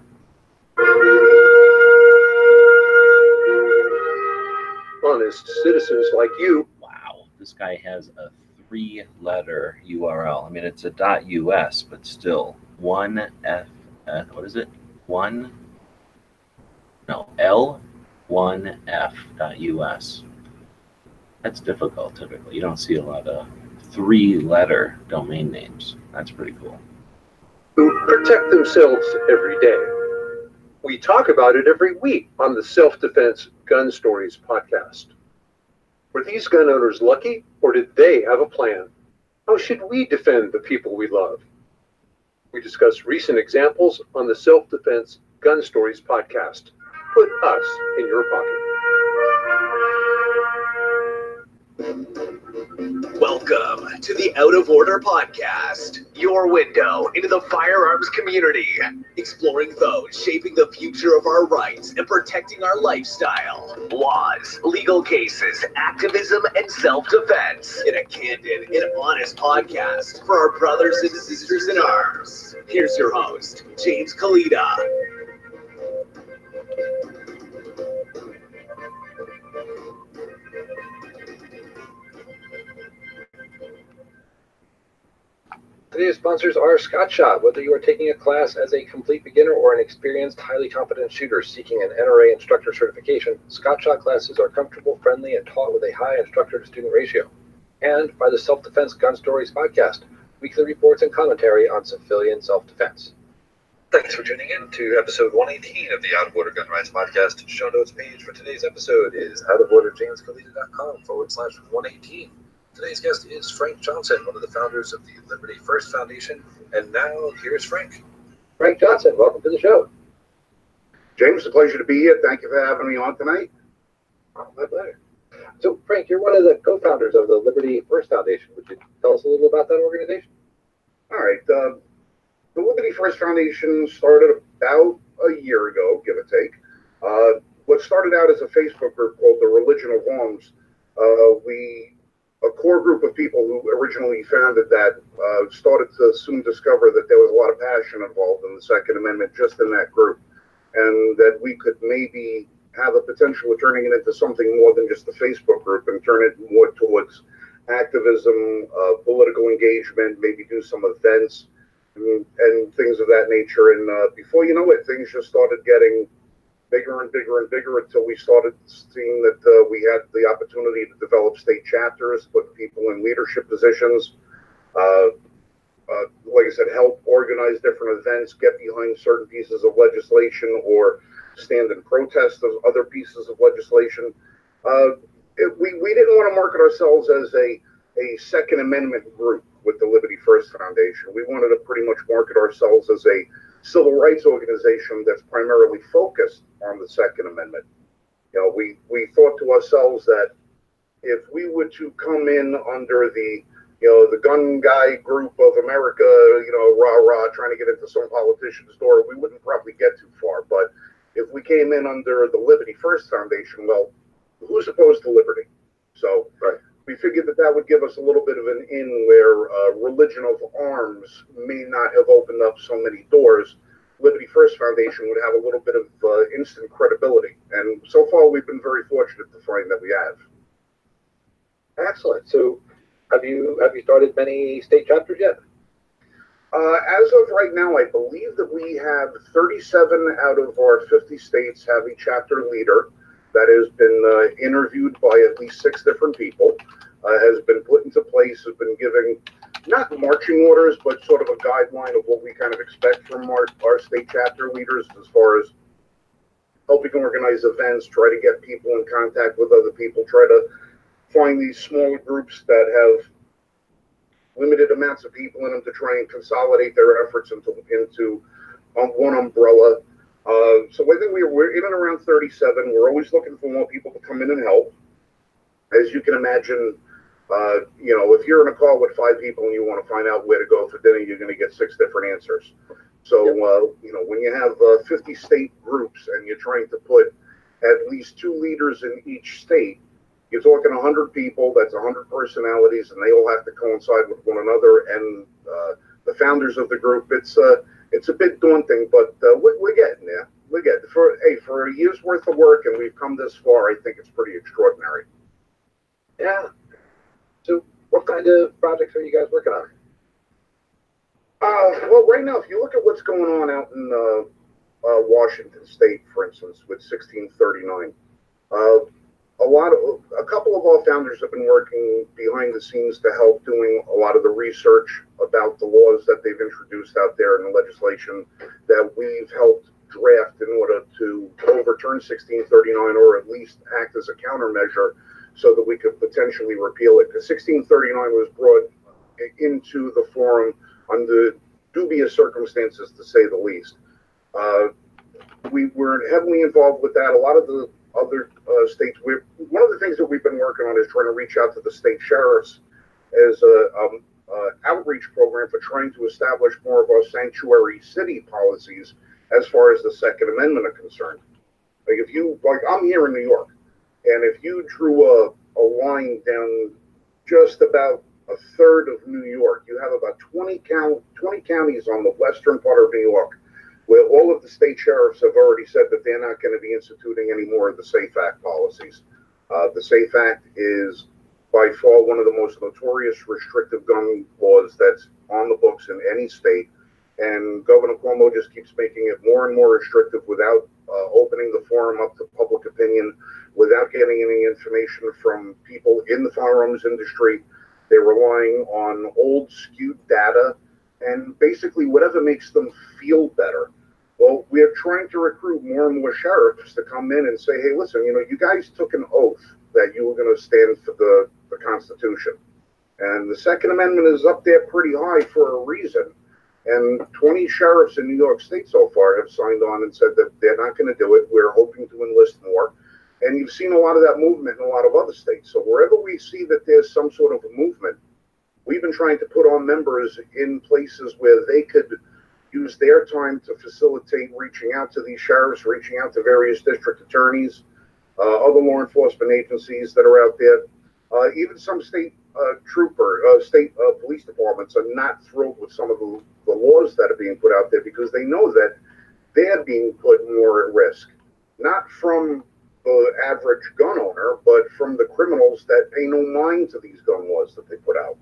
Honest citizens like you Wow, this guy has a three-letter URL. I mean, it's a dot .us, but still one F. Uh, what is it? One. No, L one F .us. That's difficult. Typically, you don't see a lot of three-letter domain names. That's pretty cool. who protect themselves every day. We talk about it every week on the Self Defense Gun Stories podcast. Were these gun owners lucky, or did they have a plan? How should we defend the people we love? We discuss recent examples on the Self Defense Gun Stories podcast. Put us in your pocket. Welcome to the Out of Order Podcast, your window into the firearms community, exploring those shaping the future of our rights and protecting our lifestyle, laws, legal cases, activism, and self defense in a candid and honest podcast for our brothers and sisters in arms. Here's your host, James Kalita. Today's sponsors are Scott Shot. Whether you are taking a class as a complete beginner or an experienced, highly competent shooter seeking an NRA instructor certification, Scott Shot classes are comfortable, friendly, and taught with a high instructor to student ratio. And by the Self Defense Gun Stories podcast, weekly reports and commentary on civilian self defense. Thanks for tuning in to episode 118 of the Out of Order Gun Rights Podcast. Show notes page for today's episode is outoforderjameskalita.com forward slash 118. Today's guest is Frank Johnson, one of the founders of the Liberty First Foundation. And now here's Frank. Frank Johnson, welcome to the show. James, it's a pleasure to be here. Thank you for having me on tonight. My pleasure. So, Frank, you're one of the co-founders of the Liberty First Foundation. Would you tell us a little about that organization? All right. Uh, the Liberty First Foundation started about a year ago, give or take. Uh, what started out as a Facebook group called the Religion of Arms, uh, we a core group of people who originally founded that uh, started to soon discover that there was a lot of passion involved in the Second Amendment just in that group, and that we could maybe have a potential of turning it into something more than just a Facebook group and turn it more towards activism, uh, political engagement, maybe do some events and, and things of that nature. And uh, before you know it, things just started getting bigger and bigger and bigger until we started seeing that uh, we had the opportunity to develop state chapters, put people in leadership positions. Uh, uh, like I said, help organize different events, get behind certain pieces of legislation, or stand in protest of other pieces of legislation. Uh, it, we, we didn't want to market ourselves as a, a Second Amendment group with the Liberty First Foundation. We wanted to pretty much market ourselves as a civil rights organization that's primarily focused on the Second Amendment. You know, we, we thought to ourselves that if we were to come in under the you know, the gun guy group of America, you know, rah rah, trying to get into some politician's door, we wouldn't probably get too far. But if we came in under the Liberty First Foundation, well, who's opposed to liberty? So right. We figured that that would give us a little bit of an in where uh, religion of arms may not have opened up so many doors. Liberty First Foundation would have a little bit of uh, instant credibility, and so far we've been very fortunate to find that we have. Excellent. So, have you have you started many state chapters yet? Uh, as of right now, I believe that we have 37 out of our 50 states have a chapter leader that has been uh, interviewed by at least six different people, uh, has been put into place, has been giving not marching orders, but sort of a guideline of what we kind of expect from our, our state chapter leaders as far as helping organize events, try to get people in contact with other people, try to find these smaller groups that have limited amounts of people in them to try and consolidate their efforts into into um, one umbrella. Uh, so I think we, we're in and around 37. We're always looking for more people to come in and help. As you can imagine, uh, you know, if you're in a call with five people and you want to find out where to go for dinner, you're going to get six different answers. So, uh, you know, when you have uh, 50 state groups and you're trying to put at least two leaders in each state, you're talking 100 people, that's 100 personalities, and they all have to coincide with one another. And uh, the founders of the group, it's uh, it's a bit daunting, but uh, we, we're getting there. We get for hey for a year's worth of work, and we've come this far. I think it's pretty extraordinary. Yeah. So, what kind of projects are you guys working on? Uh, well, right now, if you look at what's going on out in uh, uh, Washington State, for instance, with 1639, uh, a lot of a couple of our founders have been working behind the scenes to help doing a lot of the research about the laws that they've introduced out there in the legislation that we've helped draft in order to overturn 1639 or at least act as a countermeasure so that we could potentially repeal it. Because 1639 was brought into the forum under dubious circumstances, to say the least. Uh, we were heavily involved with that. A lot of the other uh, states. we one of the things that we've been working on is trying to reach out to the state sheriffs as a um, uh, outreach program for trying to establish more of our sanctuary city policies as far as the Second Amendment are concerned. Like if you like, I'm here in New York, and if you drew a, a line down just about a third of New York, you have about 20 count 20 counties on the western part of New York where all of the state sheriffs have already said that they're not going to be instituting any more of the SAFE Act policies. Uh, the SAFE Act is by far one of the most notorious restrictive gun laws that's on the books in any state. And Governor Cuomo just keeps making it more and more restrictive without uh, opening the forum up to public opinion, without getting any information from people in the firearms industry. They're relying on old, skewed data and basically whatever makes them feel better. Well, we're trying to recruit more and more sheriffs to come in and say, hey, listen, you know, you guys took an oath that you were going to stand for the, the Constitution. And the Second Amendment is up there pretty high for a reason. And 20 sheriffs in New York State so far have signed on and said that they're not going to do it. We're hoping to enlist more. And you've seen a lot of that movement in a lot of other states. So wherever we see that there's some sort of a movement, we've been trying to put our members in places where they could use their time to facilitate reaching out to these sheriffs, reaching out to various district attorneys, uh, other law enforcement agencies that are out there. Uh, even some state uh, trooper, uh, state uh, police departments are not thrilled with some of the, the laws that are being put out there because they know that they're being put more at risk, not from the average gun owner, but from the criminals that pay no mind to these gun laws that they put out.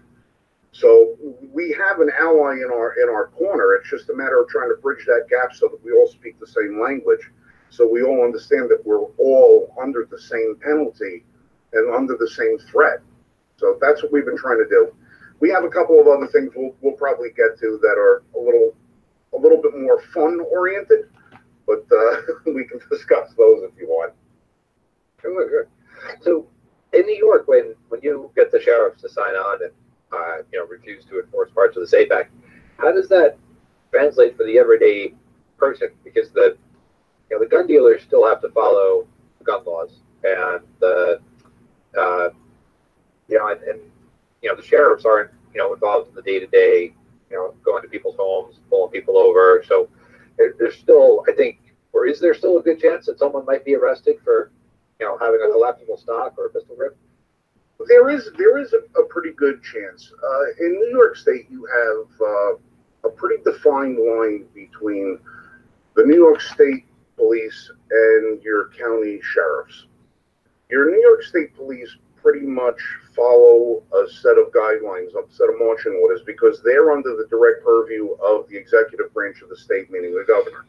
So we have an ally in our in our corner. It's just a matter of trying to bridge that gap so that we all speak the same language, so we all understand that we're all under the same penalty and under the same threat. So that's what we've been trying to do. We have a couple of other things we'll, we'll probably get to that are a little a little bit more fun oriented, but uh, we can discuss those if you want. Sure. So in New York, when when you get the sheriffs to sign on and uh, you know refuse to enforce parts of the SAFE Act, how does that translate for the everyday person? Because the you know the gun dealers still have to follow gun laws, and the uh, you know and, and you know the sheriffs aren't you know involved in the day to day you know going to people's homes, pulling people over. So there, there's still I think, or is there still a good chance that someone might be arrested for you know having a collapsible stock or a pistol grip? There is there is a, a pretty good chance. Uh, in New York State, you have uh, a pretty defined line between the New York State Police and your county sheriffs. Your New York State Police pretty much follow a set of guidelines, a set of marching orders, because they're under the direct purview of the executive branch of the state, meaning the governor.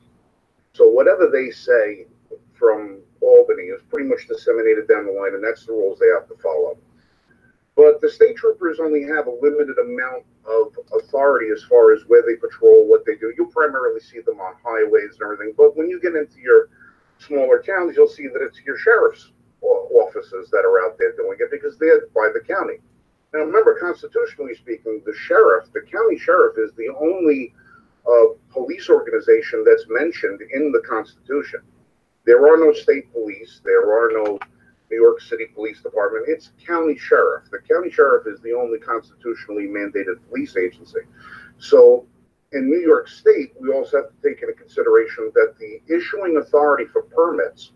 So whatever they say from Albany is pretty much disseminated down the line, and that's the rules they have to follow. But the state troopers only have a limited amount of authority as far as where they patrol, what they do. You'll primarily see them on highways and everything. But when you get into your smaller towns, you'll see that it's your sheriff's offices that are out there doing it because they're by the county. Now, remember, constitutionally speaking, the sheriff, the county sheriff, is the only uh, police organization that's mentioned in the Constitution. There are no state police. There are no New York City Police Department. It's county sheriff. The county sheriff is the only constitutionally mandated police agency. So in New York State, we also have to take into consideration that the issuing authority for permits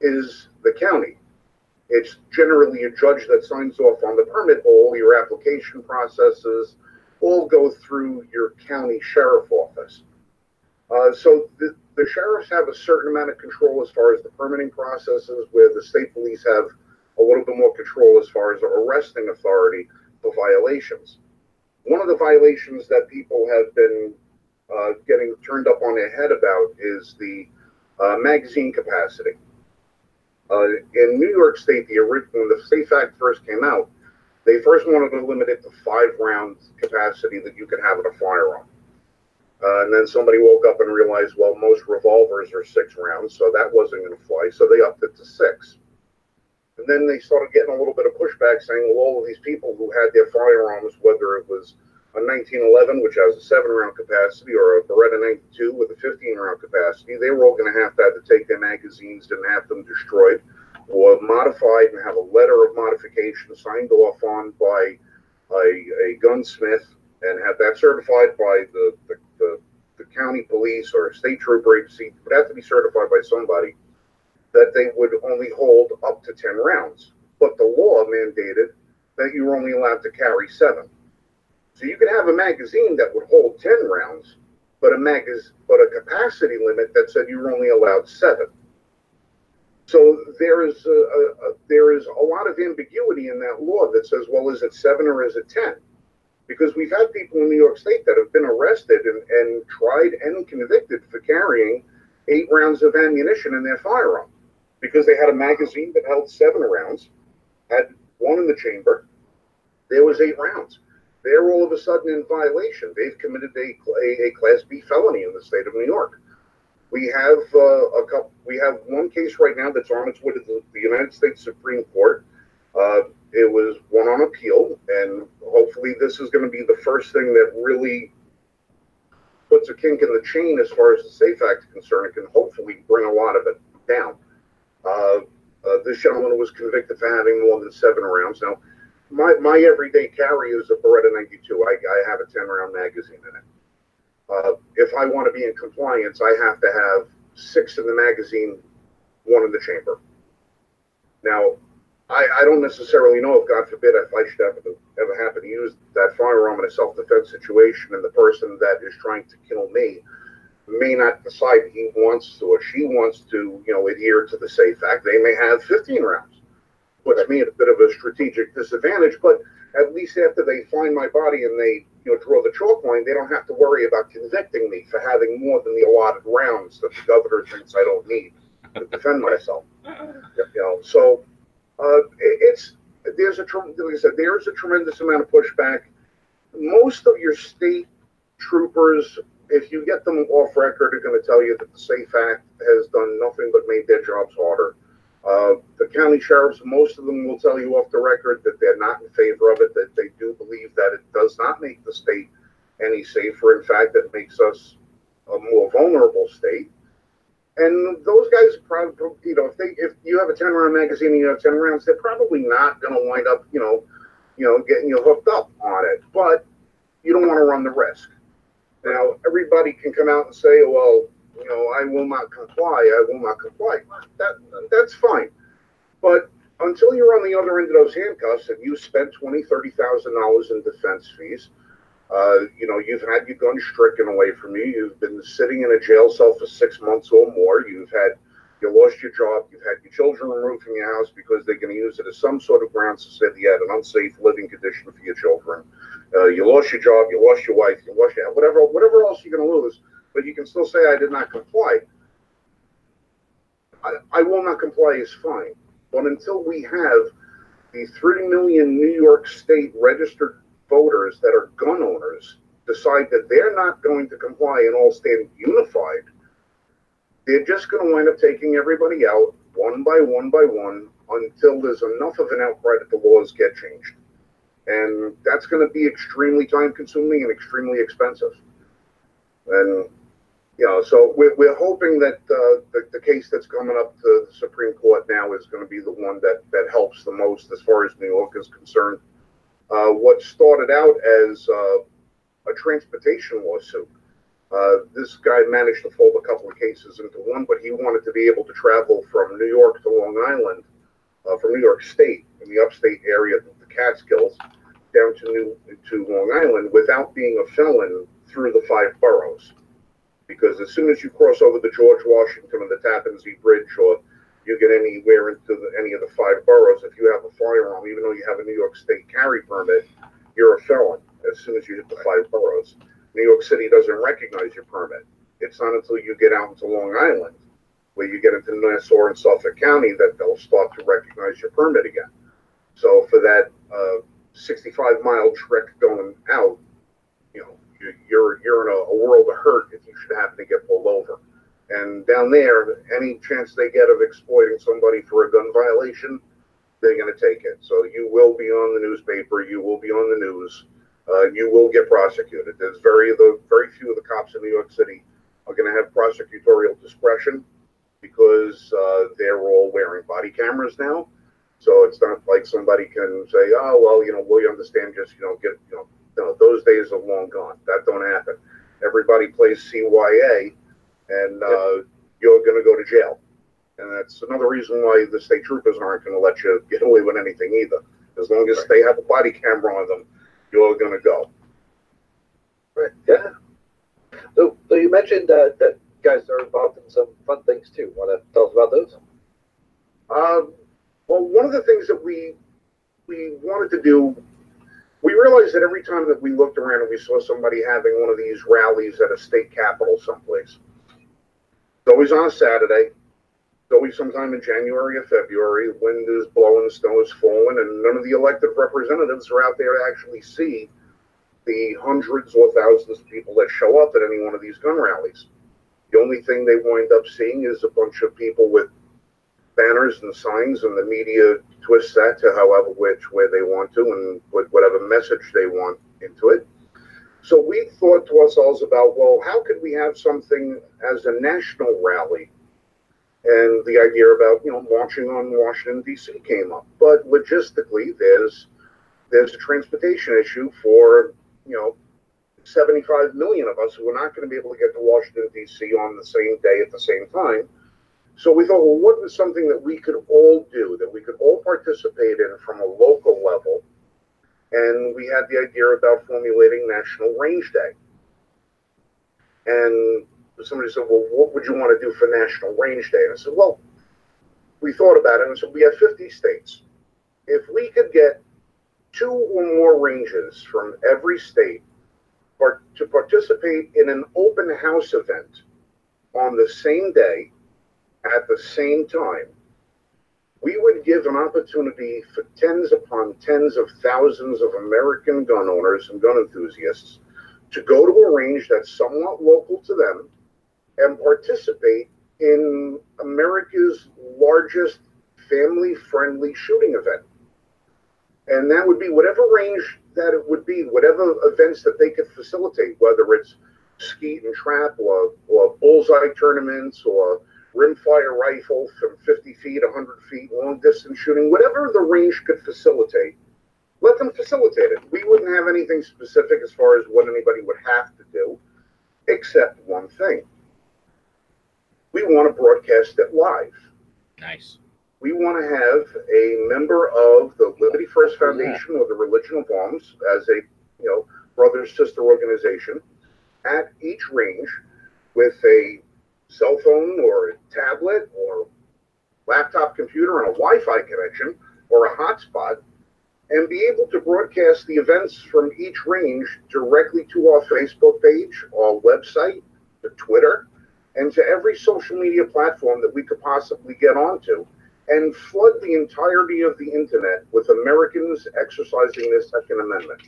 is the county. It's generally a judge that signs off on the permit. All your application processes all go through your county sheriff office. Uh, so the, the sheriffs have a certain amount of control as far as the permitting processes, where the state police have a little bit more control as far as arresting authority for violations. One of the violations that people have been uh, getting turned up on their head about is the uh, magazine capacity. Uh, in New York State, the original, when the SAFE Act first came out, they first wanted to limit it to five round capacity that you could have in a firearm. Uh, and then somebody woke up and realized, well, most revolvers are six rounds, so that wasn't going to fly. So they upped it to six. And then they started getting a little bit of pushback saying, well, all of these people who had their firearms, whether it was a 1911, which has a seven round capacity, or a Beretta 92 with a 15 round capacity, they were all going to have to have to take their magazines and have them destroyed or modified and have a letter of modification signed off on by a, a gunsmith and have that certified by the, the, the, the county police or state trooper agency. Would have to be certified by somebody that they would only hold up to 10 rounds. But the law mandated that you were only allowed to carry seven. So you could have a magazine that would hold 10 rounds, but a magaz- but a capacity limit that said you were only allowed seven. So there is a, a, a, there is a lot of ambiguity in that law that says, well, is it seven or is it 10? Because we've had people in New York State that have been arrested and, and tried and convicted for carrying eight rounds of ammunition in their firearm because they had a magazine that held seven rounds, had one in the chamber. There was eight rounds. They're all of a sudden in violation. They've committed a, a, a Class B felony in the state of New York. We have uh, a couple. We have one case right now that's on its way to the, the United States Supreme Court. Uh, it was one on appeal, and hopefully this is going to be the first thing that really puts a kink in the chain as far as the Safe Act is concerned. It can hopefully bring a lot of it down. Uh, uh, this gentleman was convicted for having more than seven rounds. Now, my, my everyday carry is a Beretta 92. I, I have a 10 round magazine in it. Uh, if I want to be in compliance, I have to have six in the magazine, one in the chamber. Now, I, I don't necessarily know if, God forbid, if I should ever, ever happen to use that firearm in a self defense situation and the person that is trying to kill me may not decide he wants to or she wants to, you know, adhere to the Safe Act. They may have 15 rounds. Puts me at a bit of a strategic disadvantage, but at least after they find my body and they, you know, draw the chalk line, they don't have to worry about convicting me for having more than the allotted rounds that the governor thinks I don't need to defend myself. You know, so uh, it's there's a like I said, there's a tremendous amount of pushback. Most of your state troopers, if you get them off record, are going to tell you that the Safe Act has done nothing but made their jobs harder. Uh, the county sheriffs, most of them will tell you off the record that they're not in favor of it, that they do believe that it does not make the state any safer. In fact, it makes us a more vulnerable state. And those guys probably, you know, if they, if you have a ten round magazine and you have ten rounds, they're probably not going to wind up, you know, you know, getting you hooked up on it. But you don't want to run the risk. Now, everybody can come out and say, well, you know, I will not comply. I will not comply. That that's fine. But until you're on the other end of those handcuffs and you spent twenty, thirty thousand dollars in defense fees, uh, you know, you've had your gun stricken away from you. You've been sitting in a jail cell for six months or more. You've had, you lost your job. You've had your children removed from your house because they're going to use it as some sort of grounds to say that you had an unsafe living condition for your children. Uh, you lost your job. You lost your wife. You lost your whatever, whatever else you're going to lose. But you can still say I did not comply. I, I will not comply is fine. But until we have the 3 million New York State registered voters that are gun owners decide that they're not going to comply and all stand unified, they're just going to wind up taking everybody out one by one by one until there's enough of an outcry that the laws get changed. And that's going to be extremely time consuming and extremely expensive. And, you know, so we're, we're hoping that uh, the, the case that's coming up to the Supreme Court now is going to be the one that, that helps the most as far as New York is concerned uh, what started out as uh, a transportation lawsuit. Uh, this guy managed to fold a couple of cases into one, but he wanted to be able to travel from New York to Long Island, uh, from New York State in the upstate area, the Catskills, down to New to Long Island without being a felon through the five boroughs. Because as soon as you cross over the George Washington and the Tappan Zee Bridge or you get anywhere into the, any of the five boroughs, if you have a firearm, even though you have a New York State carry permit, you're a felon as soon as you hit the five boroughs. New York City doesn't recognize your permit. It's not until you get out into Long Island, where you get into Nassau and Suffolk County, that they'll start to recognize your permit again. So for that uh, 65 mile trek going out, you know, you, you're you're in a, a world of hurt if you should happen to get pulled over. And down there, any chance they get of exploiting somebody for a gun violation, they're going to take it. So you will be on the newspaper, you will be on the news, uh, you will get prosecuted. There's very the very few of the cops in New York City are going to have prosecutorial discretion because uh, they're all wearing body cameras now. So it's not like somebody can say, "Oh, well, you know, we understand. Just you know, get you know, no, those days are long gone. That don't happen. Everybody plays CYA, and uh, you're going to go to jail. And that's another reason why the state troopers aren't going to let you get away with anything either. As long as they have a body camera on them, you're going to go. Right. Yeah. So, so you mentioned uh, that guys are involved in some fun things too. Want to tell us about those? Um, well, one of the things that we we wanted to do, we realized that every time that we looked around and we saw somebody having one of these rallies at a state capitol someplace, it's always on a Saturday. It's always sometime in January or February. Wind is blowing, snow is falling, and none of the elected representatives are out there to actually see the hundreds or thousands of people that show up at any one of these gun rallies. The only thing they wind up seeing is a bunch of people with banners and signs and the media twist that to however which way they want to and put whatever message they want into it. So we thought to ourselves about, well, how could we have something as a national rally? And the idea about, you know, marching on Washington, D.C. came up. But logistically, there's there's a transportation issue for, you know, 75 million of us who are not going to be able to get to Washington, D.C. on the same day at the same time. So we thought, well, what was something that we could all do, that we could all participate in from a local level? And we had the idea about formulating National Range Day. And somebody said, well, what would you want to do for National Range Day? And I said, well, we thought about it and said, we have 50 states. If we could get two or more ranges from every state part, to participate in an open house event on the same day at the same time, we would give an opportunity for tens upon tens of thousands of American gun owners and gun enthusiasts to go to a range that's somewhat local to them and participate in America's largest family friendly shooting event. And that would be whatever range that it would be, whatever events that they could facilitate, whether it's skeet and trap or, or bullseye tournaments or rimfire rifle from 50 feet, 100 feet, long distance shooting, whatever the range could facilitate, let them facilitate it. We wouldn't have anything specific as far as what anybody would have to do, except one thing. We want to broadcast it live. Nice. We want to have a member of the Liberty First Foundation or the Religion of Arms as a you know brother sister organization at each range with a cell phone or a tablet or laptop computer and a Wi-Fi connection or a hotspot and be able to broadcast the events from each range directly to our Facebook page, our website, to Twitter, and to every social media platform that we could possibly get onto and flood the entirety of the internet with Americans exercising their Second Amendment.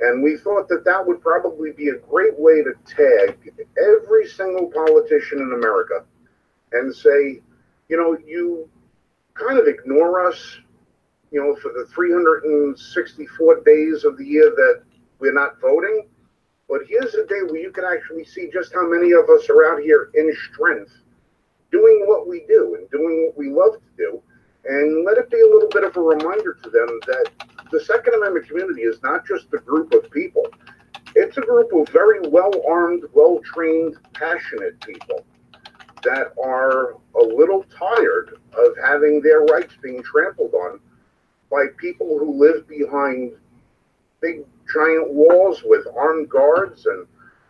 And we thought that that would probably be a great way to tag every single politician in America and say, you know, you kind of ignore us, you know, for the 364 days of the year that we're not voting. But here's a day where you can actually see just how many of us are out here in strength doing what we do and doing what we love to do. And let it be a little bit of a reminder to them that the Second Amendment community is not just a group of people, it's a group of very well armed, well trained, passionate people that are a little tired of having their rights being trampled on by people who live behind big giant walls with armed guards and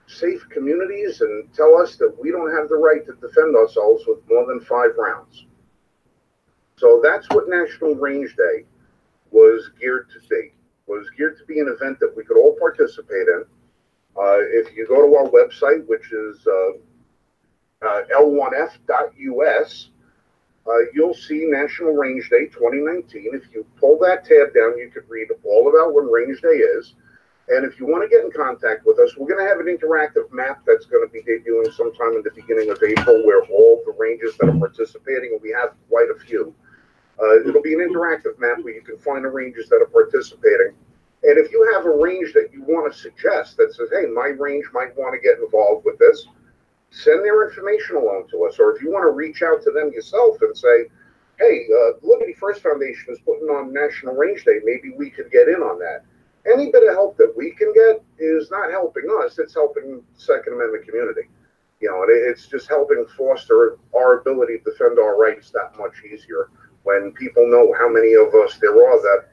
safe communities and tell us that we don't have the right to defend ourselves with more than five rounds. So that's what National Range Day was geared to be. Was geared to be an event that we could all participate in. Uh, if you go to our website, which is uh, uh, l1f.us, uh, you'll see National Range Day 2019. If you pull that tab down, you could read all about what Range Day is. And if you want to get in contact with us, we're going to have an interactive map that's going to be debuting sometime in the beginning of April where all the ranges that are participating, and we have quite a few. Uh, it'll be an interactive map where you can find the ranges that are participating. And if you have a range that you want to suggest that says, hey, my range might want to get involved with this, send their information along to us. Or if you want to reach out to them yourself and say, hey, uh, Liberty First Foundation is putting on National Range Day, maybe we could get in on that any bit of help that we can get is not helping us, it's helping Second Amendment community. You know, and it's just helping foster our ability to defend our rights that much easier when people know how many of us there are that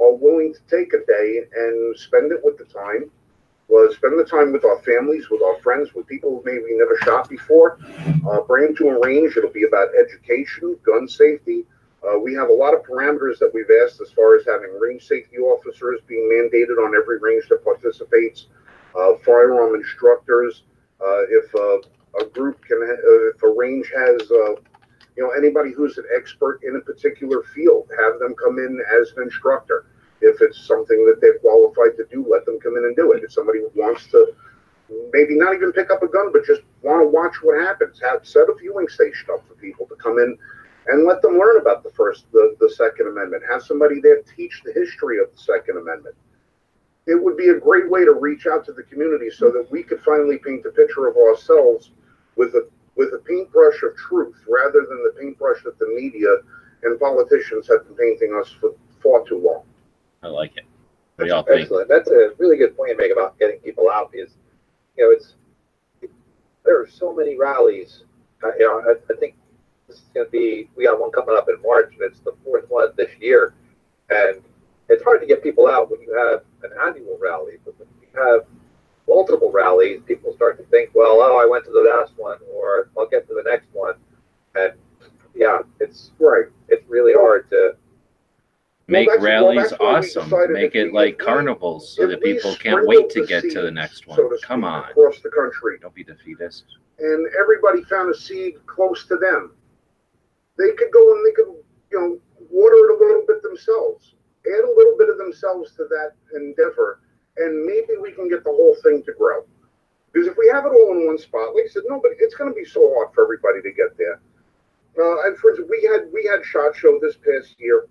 are willing to take a day and spend it with the time, was spend the time with our families, with our friends, with people who maybe never shot before. Uh, bring them to a range. It'll be about education, gun safety, uh, we have a lot of parameters that we've asked as far as having range safety officers being mandated on every range that participates, uh, firearm instructors. Uh, if a group can, uh, if a range has, uh, you know, anybody who's an expert in a particular field, have them come in as an instructor. If it's something that they're qualified to do, let them come in and do it. If somebody wants to maybe not even pick up a gun, but just want to watch what happens, have set a viewing station up for people to come in and let them learn about the first, the, the Second Amendment. Have somebody there teach the history of the Second Amendment. It would be a great way to reach out to the community so that we could finally paint a picture of ourselves with a with a paintbrush of truth rather than the paintbrush that the media and politicians have been painting us for far too long. I like it. What think? Excellent. That's a really good point you make about getting people out because, you know, it's, there are so many rallies. Uh, you know, I, I think this is going to be, we got one coming up in March and it's the fourth one this year. And it's hard to get people out when you have an annual rally, but when you have multiple rallies, people start to think, well, oh, I went to the last one or I'll get to the next one. And yeah, it's, Right. it's really hard to, Make well, rallies that's why we awesome. Make it like carnivals so that people can't wait to get to the next one. so Come on. Across the country. Don't be defeatist. and everybody found a seed close to them. They could go and they could, you know, water it a little bit themselves, add a little bit of themselves to that endeavor, and maybe we can get the whole thing to grow. Because if we have it all in one spot, like I said, nobody, it's going to be so hard for everybody to get there. Uh, and for instance, we had we had Shot Show this past year.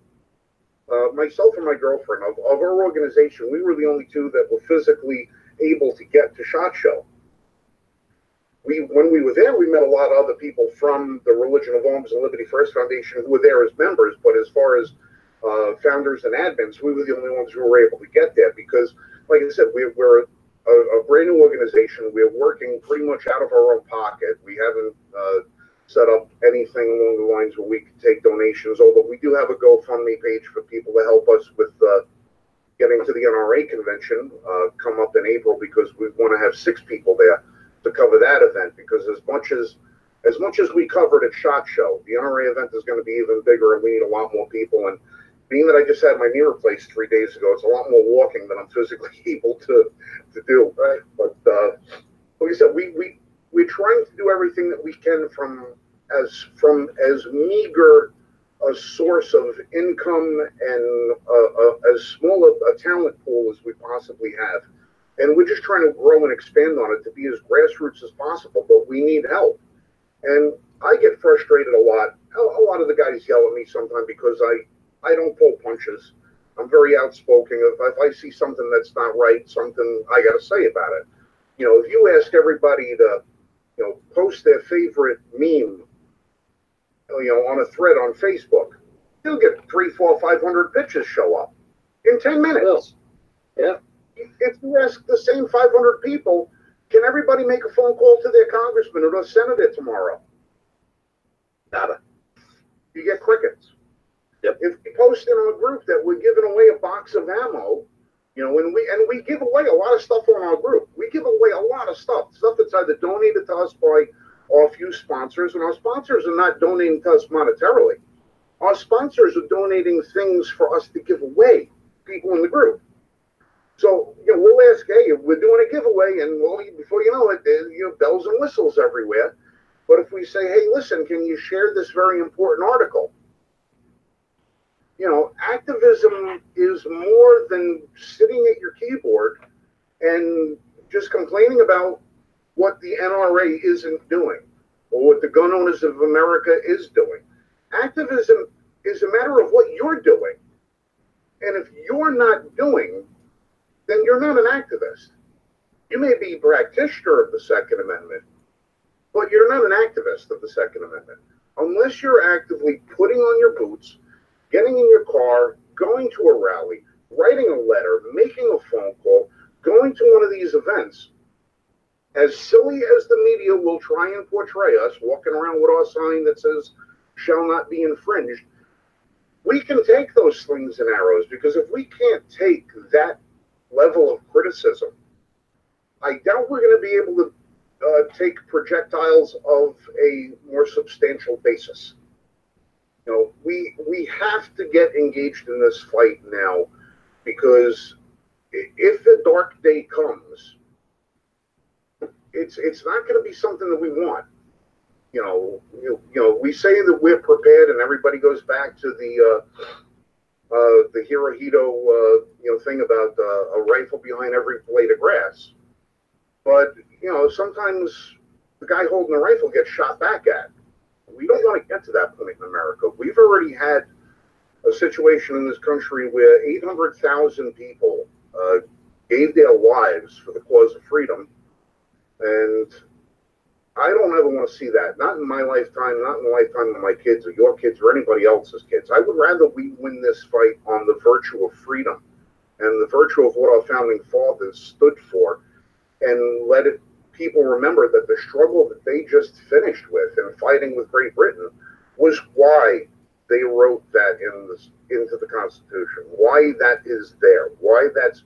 Uh, myself and my girlfriend of, of our organization, we were the only two that were physically able to get to Shot Show we when we were there, we met a lot of other people from the Religion of Arms and Liberty First Foundation who were there as members. But as far as uh, founders and admins, we were the only ones who were able to get there because, like I said, we, we're a, a brand new organization. We're working pretty much out of our own pocket. We haven't uh, set up anything along the lines where we can take donations. Although we do have a GoFundMe page for people to help us with. Uh, Getting to the NRA convention uh, come up in April because we want to have six people there to cover that event because as much as as much as we covered at Shot Show, the NRA event is going to be even bigger and we need a lot more people. And being that I just had my knee replaced three days ago, it's a lot more walking than I'm physically able to to do. Right. But uh, like I said, we we we're trying to do everything that we can from as from as meager a source of income and uh, uh, as small a, a talent pool as we possibly have and we're just trying to grow and expand on it to be as grassroots as possible. But we need help, and I get frustrated a lot. A, a lot of the guys yell at me sometimes because I I don't pull punches. I'm very outspoken. If, if I see something that's not right, something I got to say about it. You know, if you ask everybody to, you know, post their favorite meme, you know, on a thread on Facebook, you'll get three, four, five hundred pitches show up in ten minutes yeah. if you ask the same 500 people, can everybody make a phone call to their congressman or their senator tomorrow? Nada. You get crickets. Yep. If we post in our group that we're giving away a box of ammo, you know, and we and we give away a lot of stuff on our group. We give away a lot of stuff, stuff that's either donated to us by our few sponsors, and our sponsors are not donating to us monetarily. Our sponsors are donating things for us to give away, people in the group. So, you know, we'll ask, hey, we're doing a giveaway, and well, before you know it, you know, bells and whistles everywhere. But if we say, hey, listen, can you share this very important article? You know, activism is more than sitting at your keyboard and just complaining about what the NRA isn't doing or what the Gun Owners of America is doing. Activism is a matter of what you're doing. And if you're not doing then you're not an activist. You may be a practitioner of the Second Amendment, but you're not an activist of the Second Amendment. Unless you're actively putting on your boots, getting in your car, going to a rally, writing a letter, making a phone call, going to one of these events, as silly as the media will try and portray us, walking around with our sign that says, shall not be infringed, we can take those slings and arrows because if we can't take that level of criticism, I doubt we're going to be able to uh, take projectiles of a more substantial basis. You know, we we have to get engaged in this fight now because if the dark day comes, it's it's not going to be something that we want. You know, you, you know, we say that we're prepared, and everybody goes back to the uh, uh, the Hirohito, uh, you know, thing about uh, a rifle behind every blade of grass. But you know, sometimes the guy holding the rifle gets shot back at. We don't want to get to that point in America. We've already had a situation in this country where 800,000 people uh, gave their lives for the cause of freedom. And I don't ever want to see that. Not in my lifetime, not in the lifetime of my kids or your kids or anybody else's kids. I would rather we win this fight on the virtue of freedom and the virtue of what our founding fathers stood for and let it people remember that the struggle that they just finished with in fighting with Great Britain was why they wrote that in into the Constitution, why that is there, why that's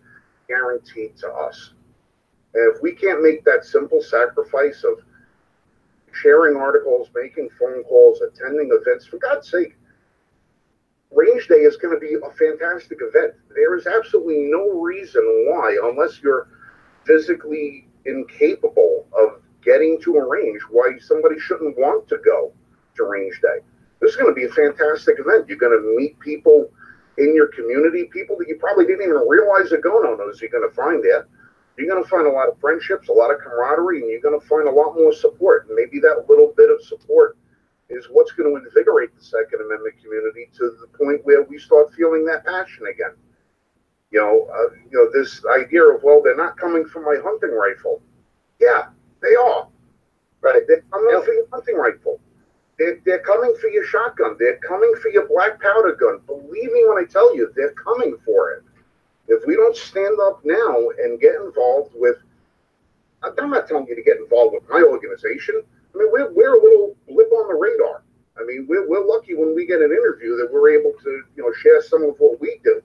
guaranteed to us. And if we can't make that simple sacrifice of sharing articles, making phone calls, attending events, for God's sake, Range Day is going to be a fantastic event. There is absolutely no reason why, unless you're physically incapable of getting to a range, why somebody shouldn't want to go to Range Day. This is going to be a fantastic event. You're going to meet people in your community, people that you probably didn't even realize are going on those you're going to find there. You're going to find a lot of friendships, a lot of camaraderie, and you're going to find a lot more support. And maybe that little bit of support is what's going to invigorate the Second Amendment community to the point where we start feeling that passion again. You know, uh, you know this idea of well, they're not coming for my hunting rifle. Yeah, they are. Right, they're coming yep. for your hunting rifle. They're, they're coming for your shotgun. They're coming for your black powder gun. Believe me when I tell you, they're coming for it. If we don't stand up now and get involved with, I'm not telling you to get involved with my organization. I mean, we're, we're a little blip on the radar. I mean, we're, we're lucky when we get an interview that we're able to, you know, share some of what we do.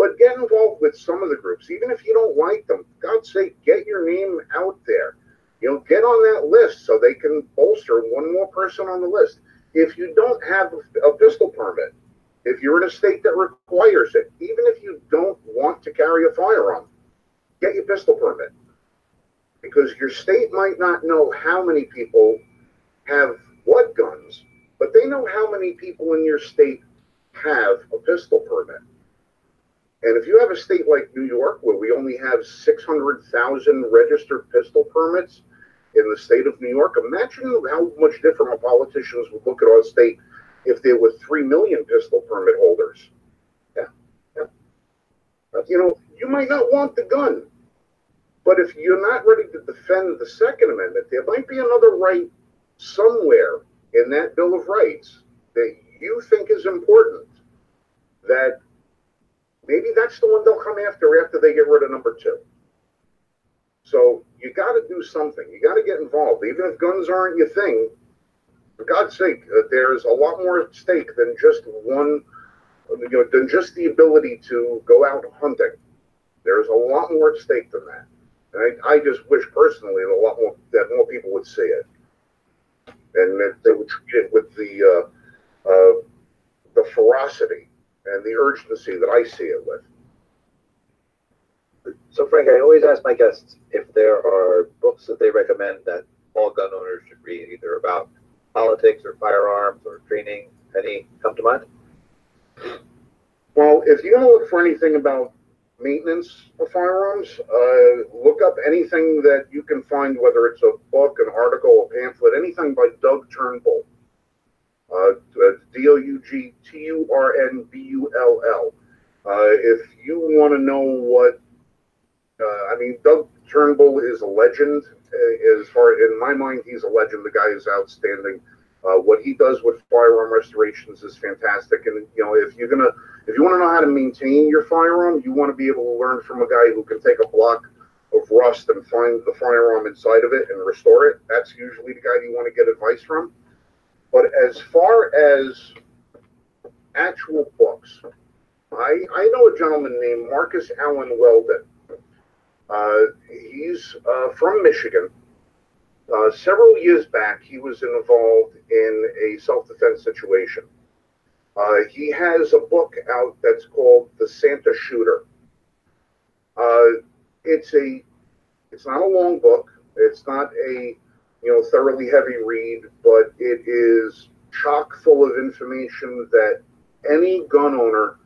But get involved with some of the groups, even if you don't like them. God's sake, get your name out there. You know, get on that list so they can bolster one more person on the list. If you don't have a pistol permit, if you're in a state that requires it, even if you don't want to carry a firearm, get your pistol permit. Because your state might not know how many people have what guns, but they know how many people in your state have a pistol permit. And if you have a state like New York, where we only have 600,000 registered pistol permits in the state of New York, imagine how much different our politicians would look at our state if there were 3 million pistol permit holders. Yeah. yeah. You know, you might not want the gun, but if you're not ready to defend the Second Amendment, there might be another right somewhere in that Bill of Rights that you think is important that maybe that's the one they'll come after after they get rid of number two. So you got to do something. You got to get involved, even if guns aren't your thing. For God's sake, uh, there's a lot more at stake than just one, you know, than just the ability to go out hunting. There's a lot more at stake than that. And I, I just wish personally that a lot more that more people would see it, and that they would treat it with the uh, uh, the ferocity and the urgency that I see it with. So, Frank, I always ask my guests if there are books that they recommend that all gun owners should read, either about politics or firearms or training. Any come to mind? Well, if you're going to look for anything about maintenance of firearms, uh, look up anything that you can find, whether it's a book, an article, a pamphlet, anything by Doug Turnbull. Uh, D O U G T U R N B U L L. Uh, if you want to know what, uh, I mean, Doug Turnbull is a legend. Uh, as far in my mind, he's a legend. The guy is outstanding. Uh, what he does with firearm restorations is fantastic. And you know, if you're gonna, if you want to know how to maintain your firearm, you want to be able to learn from a guy who can take a block of rust and find the firearm inside of it and restore it. That's usually the guy you want to get advice from. But as far as actual books, I, I know a gentleman named Marcus Allen Weldon. Uh, he's uh, from Michigan. Uh, several years back, he was involved in a self defense situation. Uh, he has a book out that's called The Santa Shooter. Uh, it's a it's not a long book. It's not a you know, thoroughly heavy read, but it is chock full of information that any gun owner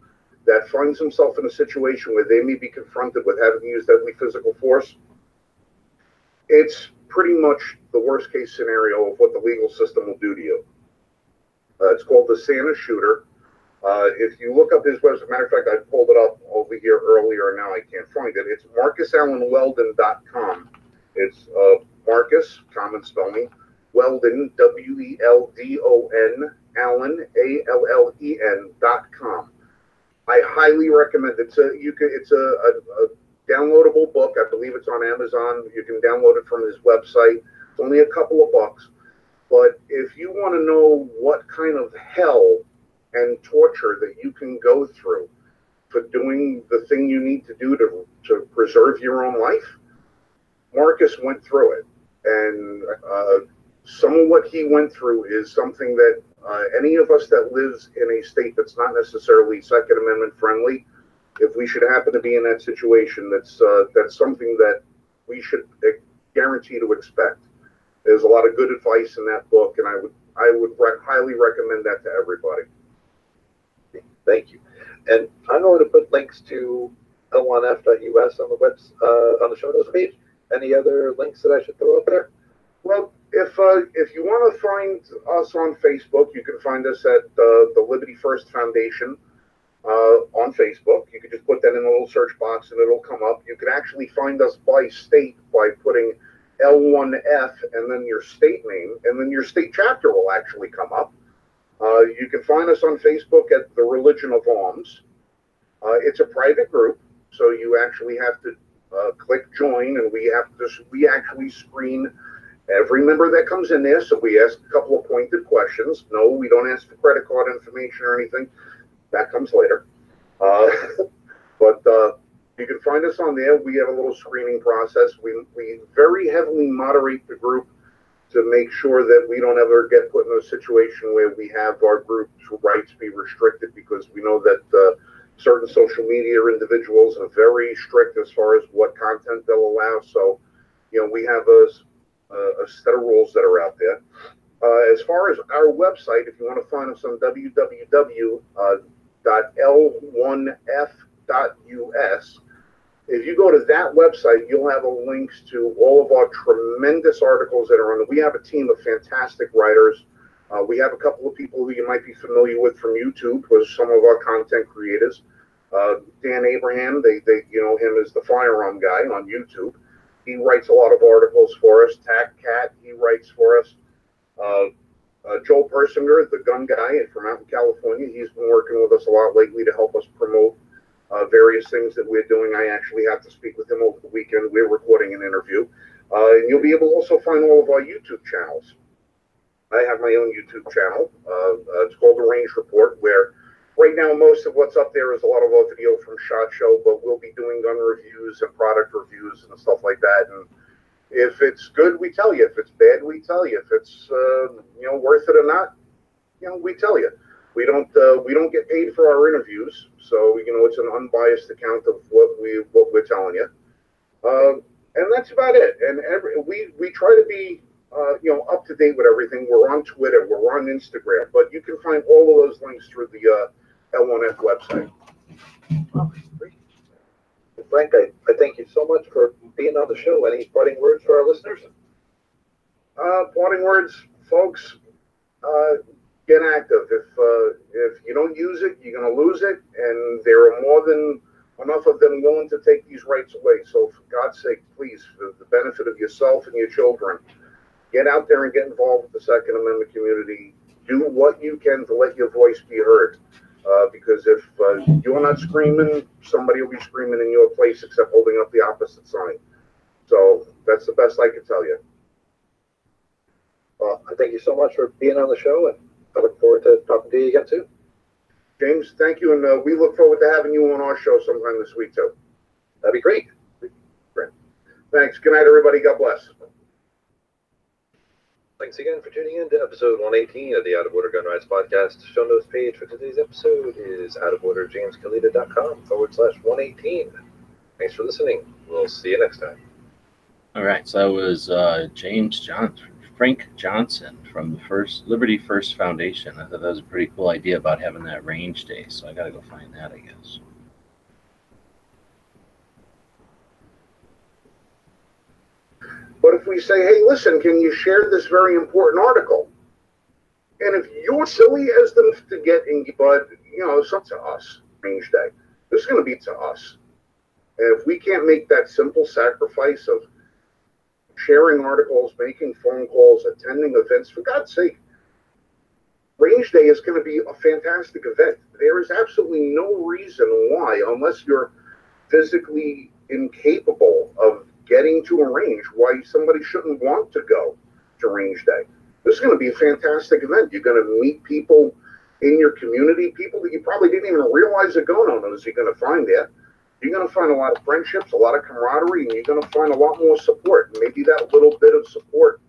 that finds himself in a situation where they may be confronted with having to use deadly physical force, it's pretty much the worst case scenario of what the legal system will do to you. Uh, it's called the Santa Shooter. Uh, if you look up his website, as a matter of fact, I pulled it up over here earlier, and now I can't find it. It's marcusallenweldon.com. It's uh, Marcus, common spelling, Weldon, W E L D O N, Allen, A L L E N dot com. I highly recommend it. It's a you can it's a, a, a downloadable book. I believe it's on Amazon. You can download it from his website. It's only a couple of bucks. But if you want to know what kind of hell and torture that you can go through for doing the thing you need to do to, to preserve your own life, Marcus went through it. And uh, some of what he went through is something that uh, any of us that lives in a state that's not necessarily Second Amendment friendly, if we should happen to be in that situation, that's uh, that's something that we should uh, guarantee to expect. There's a lot of good advice in that book, and I would I would re- highly recommend that to everybody. Thank you. And I'm going to put links to L1F.us on the webs uh, on the show notes page. Any other links that I should throw up there? Well, if uh, if you want to find us on Facebook, you can find us at uh, the Liberty First Foundation uh, on Facebook. You can just put that in a little search box and it'll come up. You can actually find us by state by putting L1F and then your state name, and then your state chapter will actually come up. Uh, you can find us on Facebook at the Religion of Arms. Uh, it's a private group, so you actually have to uh, click join, and we have to we actually screen every member that comes in there. So we ask a couple of pointed questions. No, we don't ask for credit card information or anything. That comes later. Uh, but uh, you can find us on there. We have a little screening process. We, we very heavily moderate the group to make sure that we don't ever get put in a situation where we have our group's rights be restricted because we know that uh, certain social media individuals are very strict as far as what content they'll allow. So, you know, we have a, a set of rules that are out there. Uh, as far as our website, if you want to find us on www.l1f.us, if you go to that website, you'll have links to all of our tremendous articles that are on. We have a team of fantastic writers. Uh, we have a couple of people who you might be familiar with from YouTube, was some of our content creators. Uh, Dan Abraham, they, they, you know him as the firearm guy on YouTube. He writes a lot of articles for us. Tac Cat, he writes for us. Uh, uh, Joel Persinger, the gun guy from out in California, he's been working with us a lot lately to help us promote uh, various things that we're doing. I actually have to speak with him over the weekend. We're recording an interview. Uh, and you'll be able to also find all of our YouTube channels. I have my own YouTube channel. Uh, uh, it's called The Range Report, where right now most of what's up there is a lot of video from SHOT Show, but we'll be doing gun reviews and product reviews and stuff like that. And if it's good, we tell you. If it's bad, we tell you. If it's uh, you know worth it or not, you know we tell you. We don't uh, we don't get paid for our interviews, so you know it's an unbiased account of what we what we're telling you. Uh, and that's about it. And every, we we try to be uh, you know up to date with everything. We're on Twitter, we're on Instagram, but you can find all of those links through the uh, L1F website. Frank, I, I thank you so much for being on the show. Any parting words for our listeners? Uh, parting words, folks. Uh, get active. If uh, if you don't use it, you're going to lose it, and there are more than enough of them willing to take these rights away. So, for God's sake, please, for the benefit of yourself and your children, get out there and get involved with the Second Amendment community. Do what you can to let your voice be heard. Uh, because if uh, you're not screaming, somebody will be screaming in your place, except holding up the opposite sign. So that's the best I can tell you. Well, I thank you so much for being on the show, and I look forward to talking to you again too. James, thank you, and uh, we look forward to having you on our show sometime this week too. That'd be great. Great. Thanks. Good night, everybody. God bless. Thanks again for tuning in to episode 118 of the Out of Order Gun Rights Podcast. Show notes page for today's episode is outoforderjameskalita.com forward slash 118. Thanks for listening. We'll see you next time. All right, so that was uh, James Johnson, Frank Johnson from the First Liberty First Foundation. I thought that was a pretty cool idea about having that range day. So I got to go find that, I guess. But if we say, hey, listen, can you share this very important article? And if you're silly as them to get in, but you know, it's up to us, range day. This is going to be to us. And if we can't make that simple sacrifice of sharing articles, making phone calls, attending events, for God's sake, Range Day is going to be a fantastic event. There is absolutely no reason why, unless you're physically incapable of getting to a range, why somebody shouldn't want to go to Range Day. This is going to be a fantastic event. You're going to meet people in your community, people that you probably didn't even realize are going on those you're going to find there. You're going to find a lot of friendships, a lot of camaraderie, and you're going to find a lot more support. Maybe that little bit of support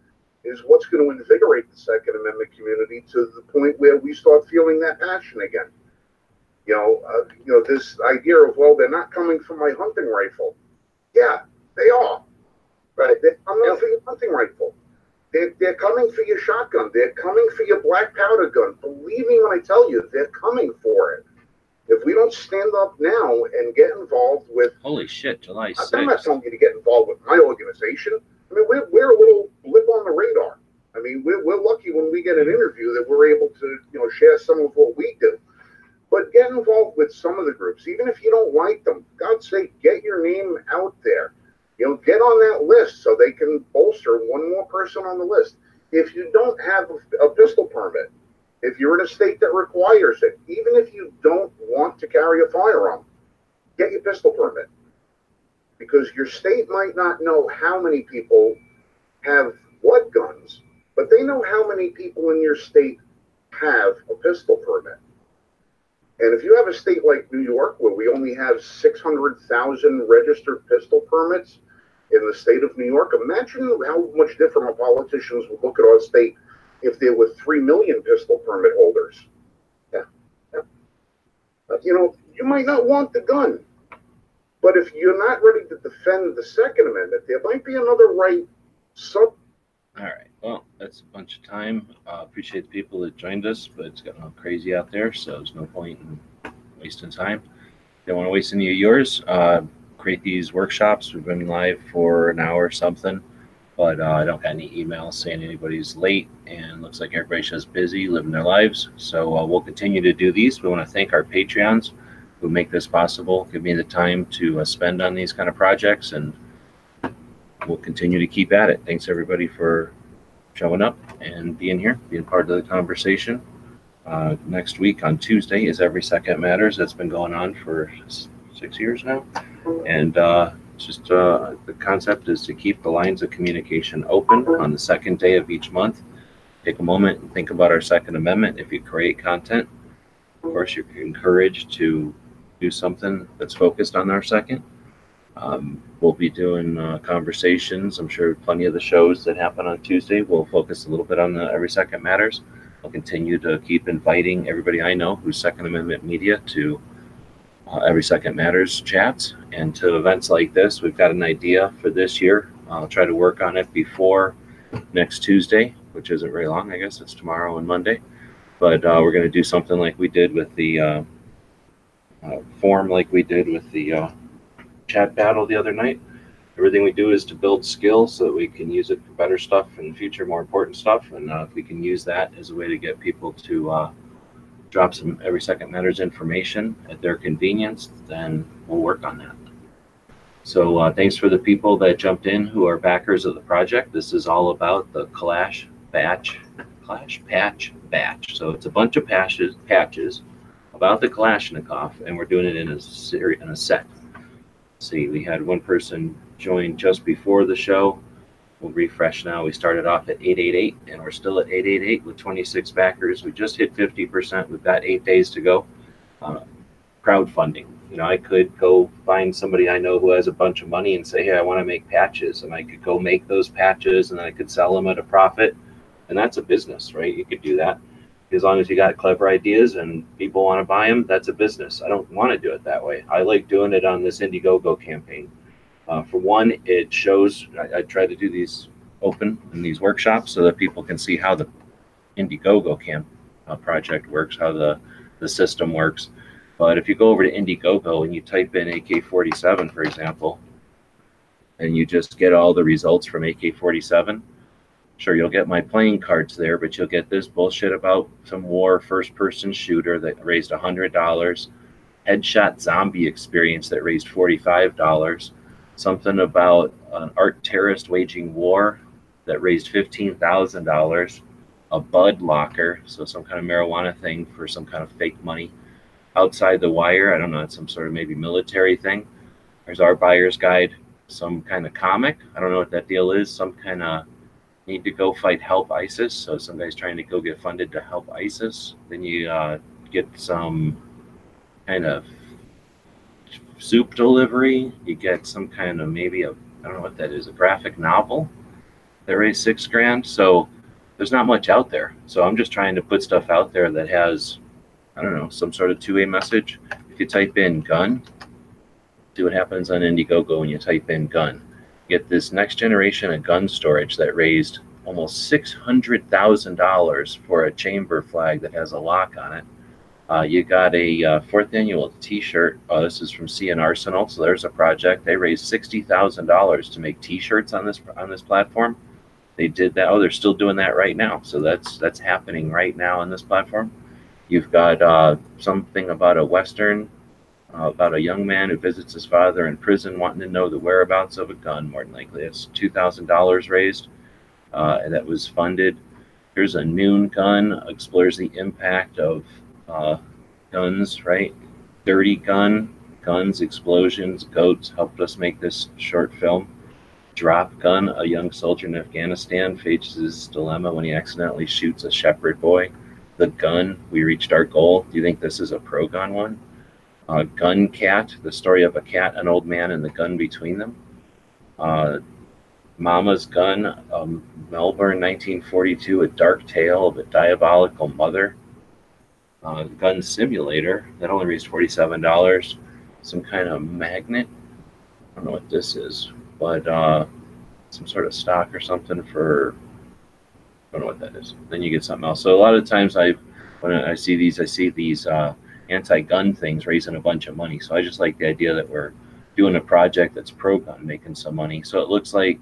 is what's going to invigorate the Second Amendment community to the point where we start feeling that passion again. You know, uh, you know this idea of well, they're not coming for my hunting rifle. Yeah, they are. Right? They're coming for your hunting rifle. They're, they're coming for your shotgun. They're coming for your black powder gun. Believe me when I tell you, they're coming for it. If we don't stand up now and get involved with, Holy shit, July I'm not telling you to get involved with my organization. I mean, we're, we're a little blip on the radar. I mean, we're, we're lucky when we get an interview that we're able to, you know, share some of what we do. But get involved with some of the groups, even if you don't like them. God's sake, get your name out there. You know, get on that list so they can bolster one more person on the list. If you don't have a, pistol permit, if you're in a state that requires it, even if you don't want to carry a firearm, get your pistol permit. Because your state might not know how many people have what guns, but they know how many people in your state have a pistol permit. And if you have a state like New York, where we only have 600,000 registered pistol permits in the state of New York, imagine how much different our politicians would look at our state if there were 3 million pistol permit holders. Yeah. yeah. You know, you might not want the gun, but if you're not ready to defend the Second Amendment, there might be another right sub All right. Well, that's a bunch of time. Uh, appreciate the people that joined us, but it's gotten all crazy out there, so there's no point in wasting time. Don't want to waste any of yours. Uh, create these workshops. We've been live for an hour or something, but uh, I don't got any emails saying anybody's late, and looks like everybody's just busy living their lives. So uh, we'll continue to do these. We want to thank our Patreons who make this possible, give me the time to uh, spend on these kind of projects, and we'll continue to keep at it. Thanks everybody for showing up and being here, being part of the conversation. Uh, next week on Tuesday is Every Second Matters. That's been going on for six years now. And uh, just uh, the concept is to keep the lines of communication open on the second day of each month. Take a moment and think about our Second Amendment. If you create content, of course, you're encouraged to do something that's focused on our second. Um, we'll be doing uh, conversations. I'm sure plenty of the shows that happen on Tuesday will focus a little bit on the Every Second Matters. I'll continue to keep inviting everybody I know who's Second Amendment media to Every Second Matters chats and to events like this. We've got an idea for this year. I'll try to work on it before next Tuesday, which isn't very long. I guess it's tomorrow and Monday. But uh, we're going to do something like we did with the uh, uh, form, like we did with the uh, chat battle the other night. Everything we do is to build skills so that we can use it for better stuff in the future, more important stuff. And uh, if we can use that as a way to get people to drop some every second matters information at their convenience, then we'll work on that. So uh, thanks for the people that jumped in who are backers of the project. This is all about the Kalsh Batch, Kalsh Patch Batch. So it's a bunch of patches, patches about the Kalashnikov, and we're doing it in a series, in a set. See, we had one person join just before the show. We'll refresh now. We started off at 888 and we're still at 888 with 26 backers. We just hit 50%. We've got eight days to go. Uh, crowdfunding. You know, I could go find somebody I know who has a bunch of money and say, hey, I want to make patches. And I could go make those patches and I could sell them at a profit. And that's a business, right? You could do that. As long as you got clever ideas and people want to buy them, that's a business. I don't want to do it that way. I like doing it on this Indiegogo campaign. Uh, for one, it shows, I, I try to do these open in these workshops so that people can see how the Indiegogo camp uh, project works, how the, the system works. But if you go over to Indiegogo and you type in AK 47, for example, and you just get all the results from AK 47, Sure, you'll get my playing cards there, but you'll get this bullshit about some war first person shooter that raised $100, headshot zombie experience that raised $45, something about an art terrorist waging war that raised $15,000, a bud locker, so some kind of marijuana thing for some kind of fake money outside the wire. I don't know, it's some sort of maybe military thing. There's our buyer's guide, some kind of comic. I don't know what that deal is, some kind of need to go fight help isis so some guy's trying to go get funded to help isis then you uh, get some kind of soup delivery you get some kind of maybe a i don't know what that is a graphic novel that raised six grand. So there's not much out there. So i'm just trying to put stuff out there that has i don't know some sort of two-way message. If you type in gun see what happens on indiegogo when you type in gun. Get this next generation of gun storage that raised almost $600,000 for a chamber flag that has a lock on it. Uh, you got a uh, fourth annual T-shirt. Oh, this is from C&Rsenal. So there's a project. They raised sixty thousand dollars to make T-shirts on this on this platform. They did that. Oh, they're still doing that right now. So that's that's happening right now on this platform. You've got uh, something about a Western uh, about a young man who visits his father in prison, wanting to know the whereabouts of a gun. More than likely, it's two thousand dollars raised, uh, that was funded. Here's a noon gun explores the impact of uh, guns. Right, dirty gun, guns, explosions, goats helped us make this short film. Drop gun, a young soldier in Afghanistan faces his dilemma when he accidentally shoots a shepherd boy. The gun, we reached our goal. Do you think this is a pro gun one? uh, Gun Cat, the story of a cat, an old man, and the gun between them. Uh, Mama's Gun, um, Melbourne, 1942, a dark tale of a diabolical mother. Uh, gun Simulator, that only raised $47. Some kind of magnet. I don't know what this is, but uh, some sort of stock or something for. I don't know what that is. Then you get something else. So a lot of times I, when I see these, I see these uh, anti-gun things raising a bunch of money. So I just like the idea that we're doing a project that's pro-gun, making some money. So it looks like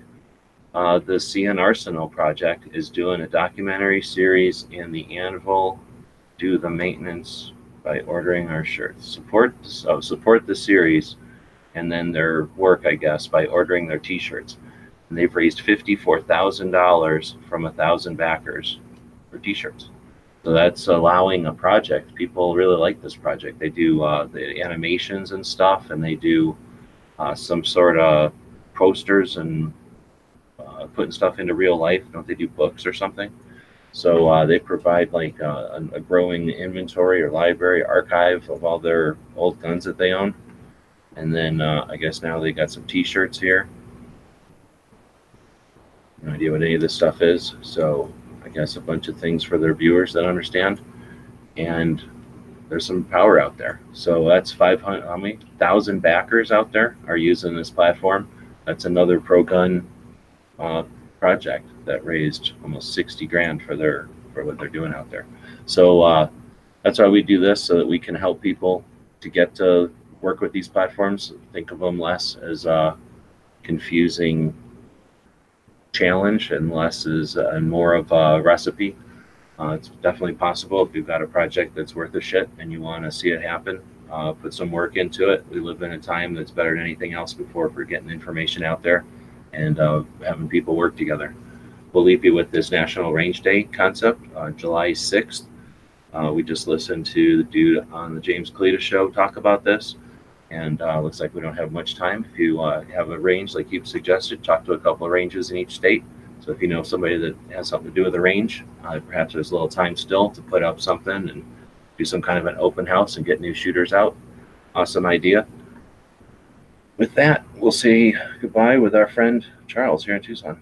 uh, the C&Rsenal project is doing a documentary series, and the Anvil do the maintenance by ordering our shirts. Support oh, support the series, and then their work, I guess, by ordering their T-shirts. And they've raised fifty-four thousand dollars from a thousand backers for T-shirts. So that's allowing a project. People really like this project. They do uh, the animations and stuff, and they do uh, some sort of posters and uh, putting stuff into real life. Don't they do books or something? So uh, they provide like uh, a, growing inventory or library archive of all their old guns that they own. And then uh, I guess now they got some T-shirts here. No idea what any of this stuff is. So I guess, a bunch of things for their viewers that understand. And there's some power out there. So that's 500, how many thousand backers out there are using this platform? That's another pro gun uh, project that raised almost 60 grand for their for what they're doing out there. So uh, that's why we do this so that we can help people to get to work with these platforms. Think of them less as a confusing challenge and less as uh, and more of a recipe. Uh, it's definitely possible if you've got a project that's worth a shit and you want to see it happen. Uh, put some work into it. We live in a time that's better than anything else before for getting information out there and uh, having people work together. We'll leave you with this National Range Day concept, uh, July 6th. Uh, we just listened to the dude on the James Kalita show talk about this and uh, looks like we don't have much time. If you uh, have a range like you've suggested, talk to a couple of ranges in each state. So if you know somebody that has something to do with a range, uh, perhaps there's a little time still to put up something and do some kind of an open house and get new shooters out. Awesome idea. With that, we'll say goodbye with our friend Charles here in Tucson.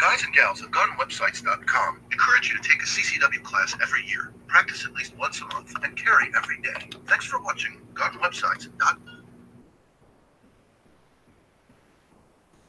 Guys and gals at gunwebsites.com encourage you to take a CCW class every year, practice at least once a month, and carry every day. Thanks for watching gunwebsites.com.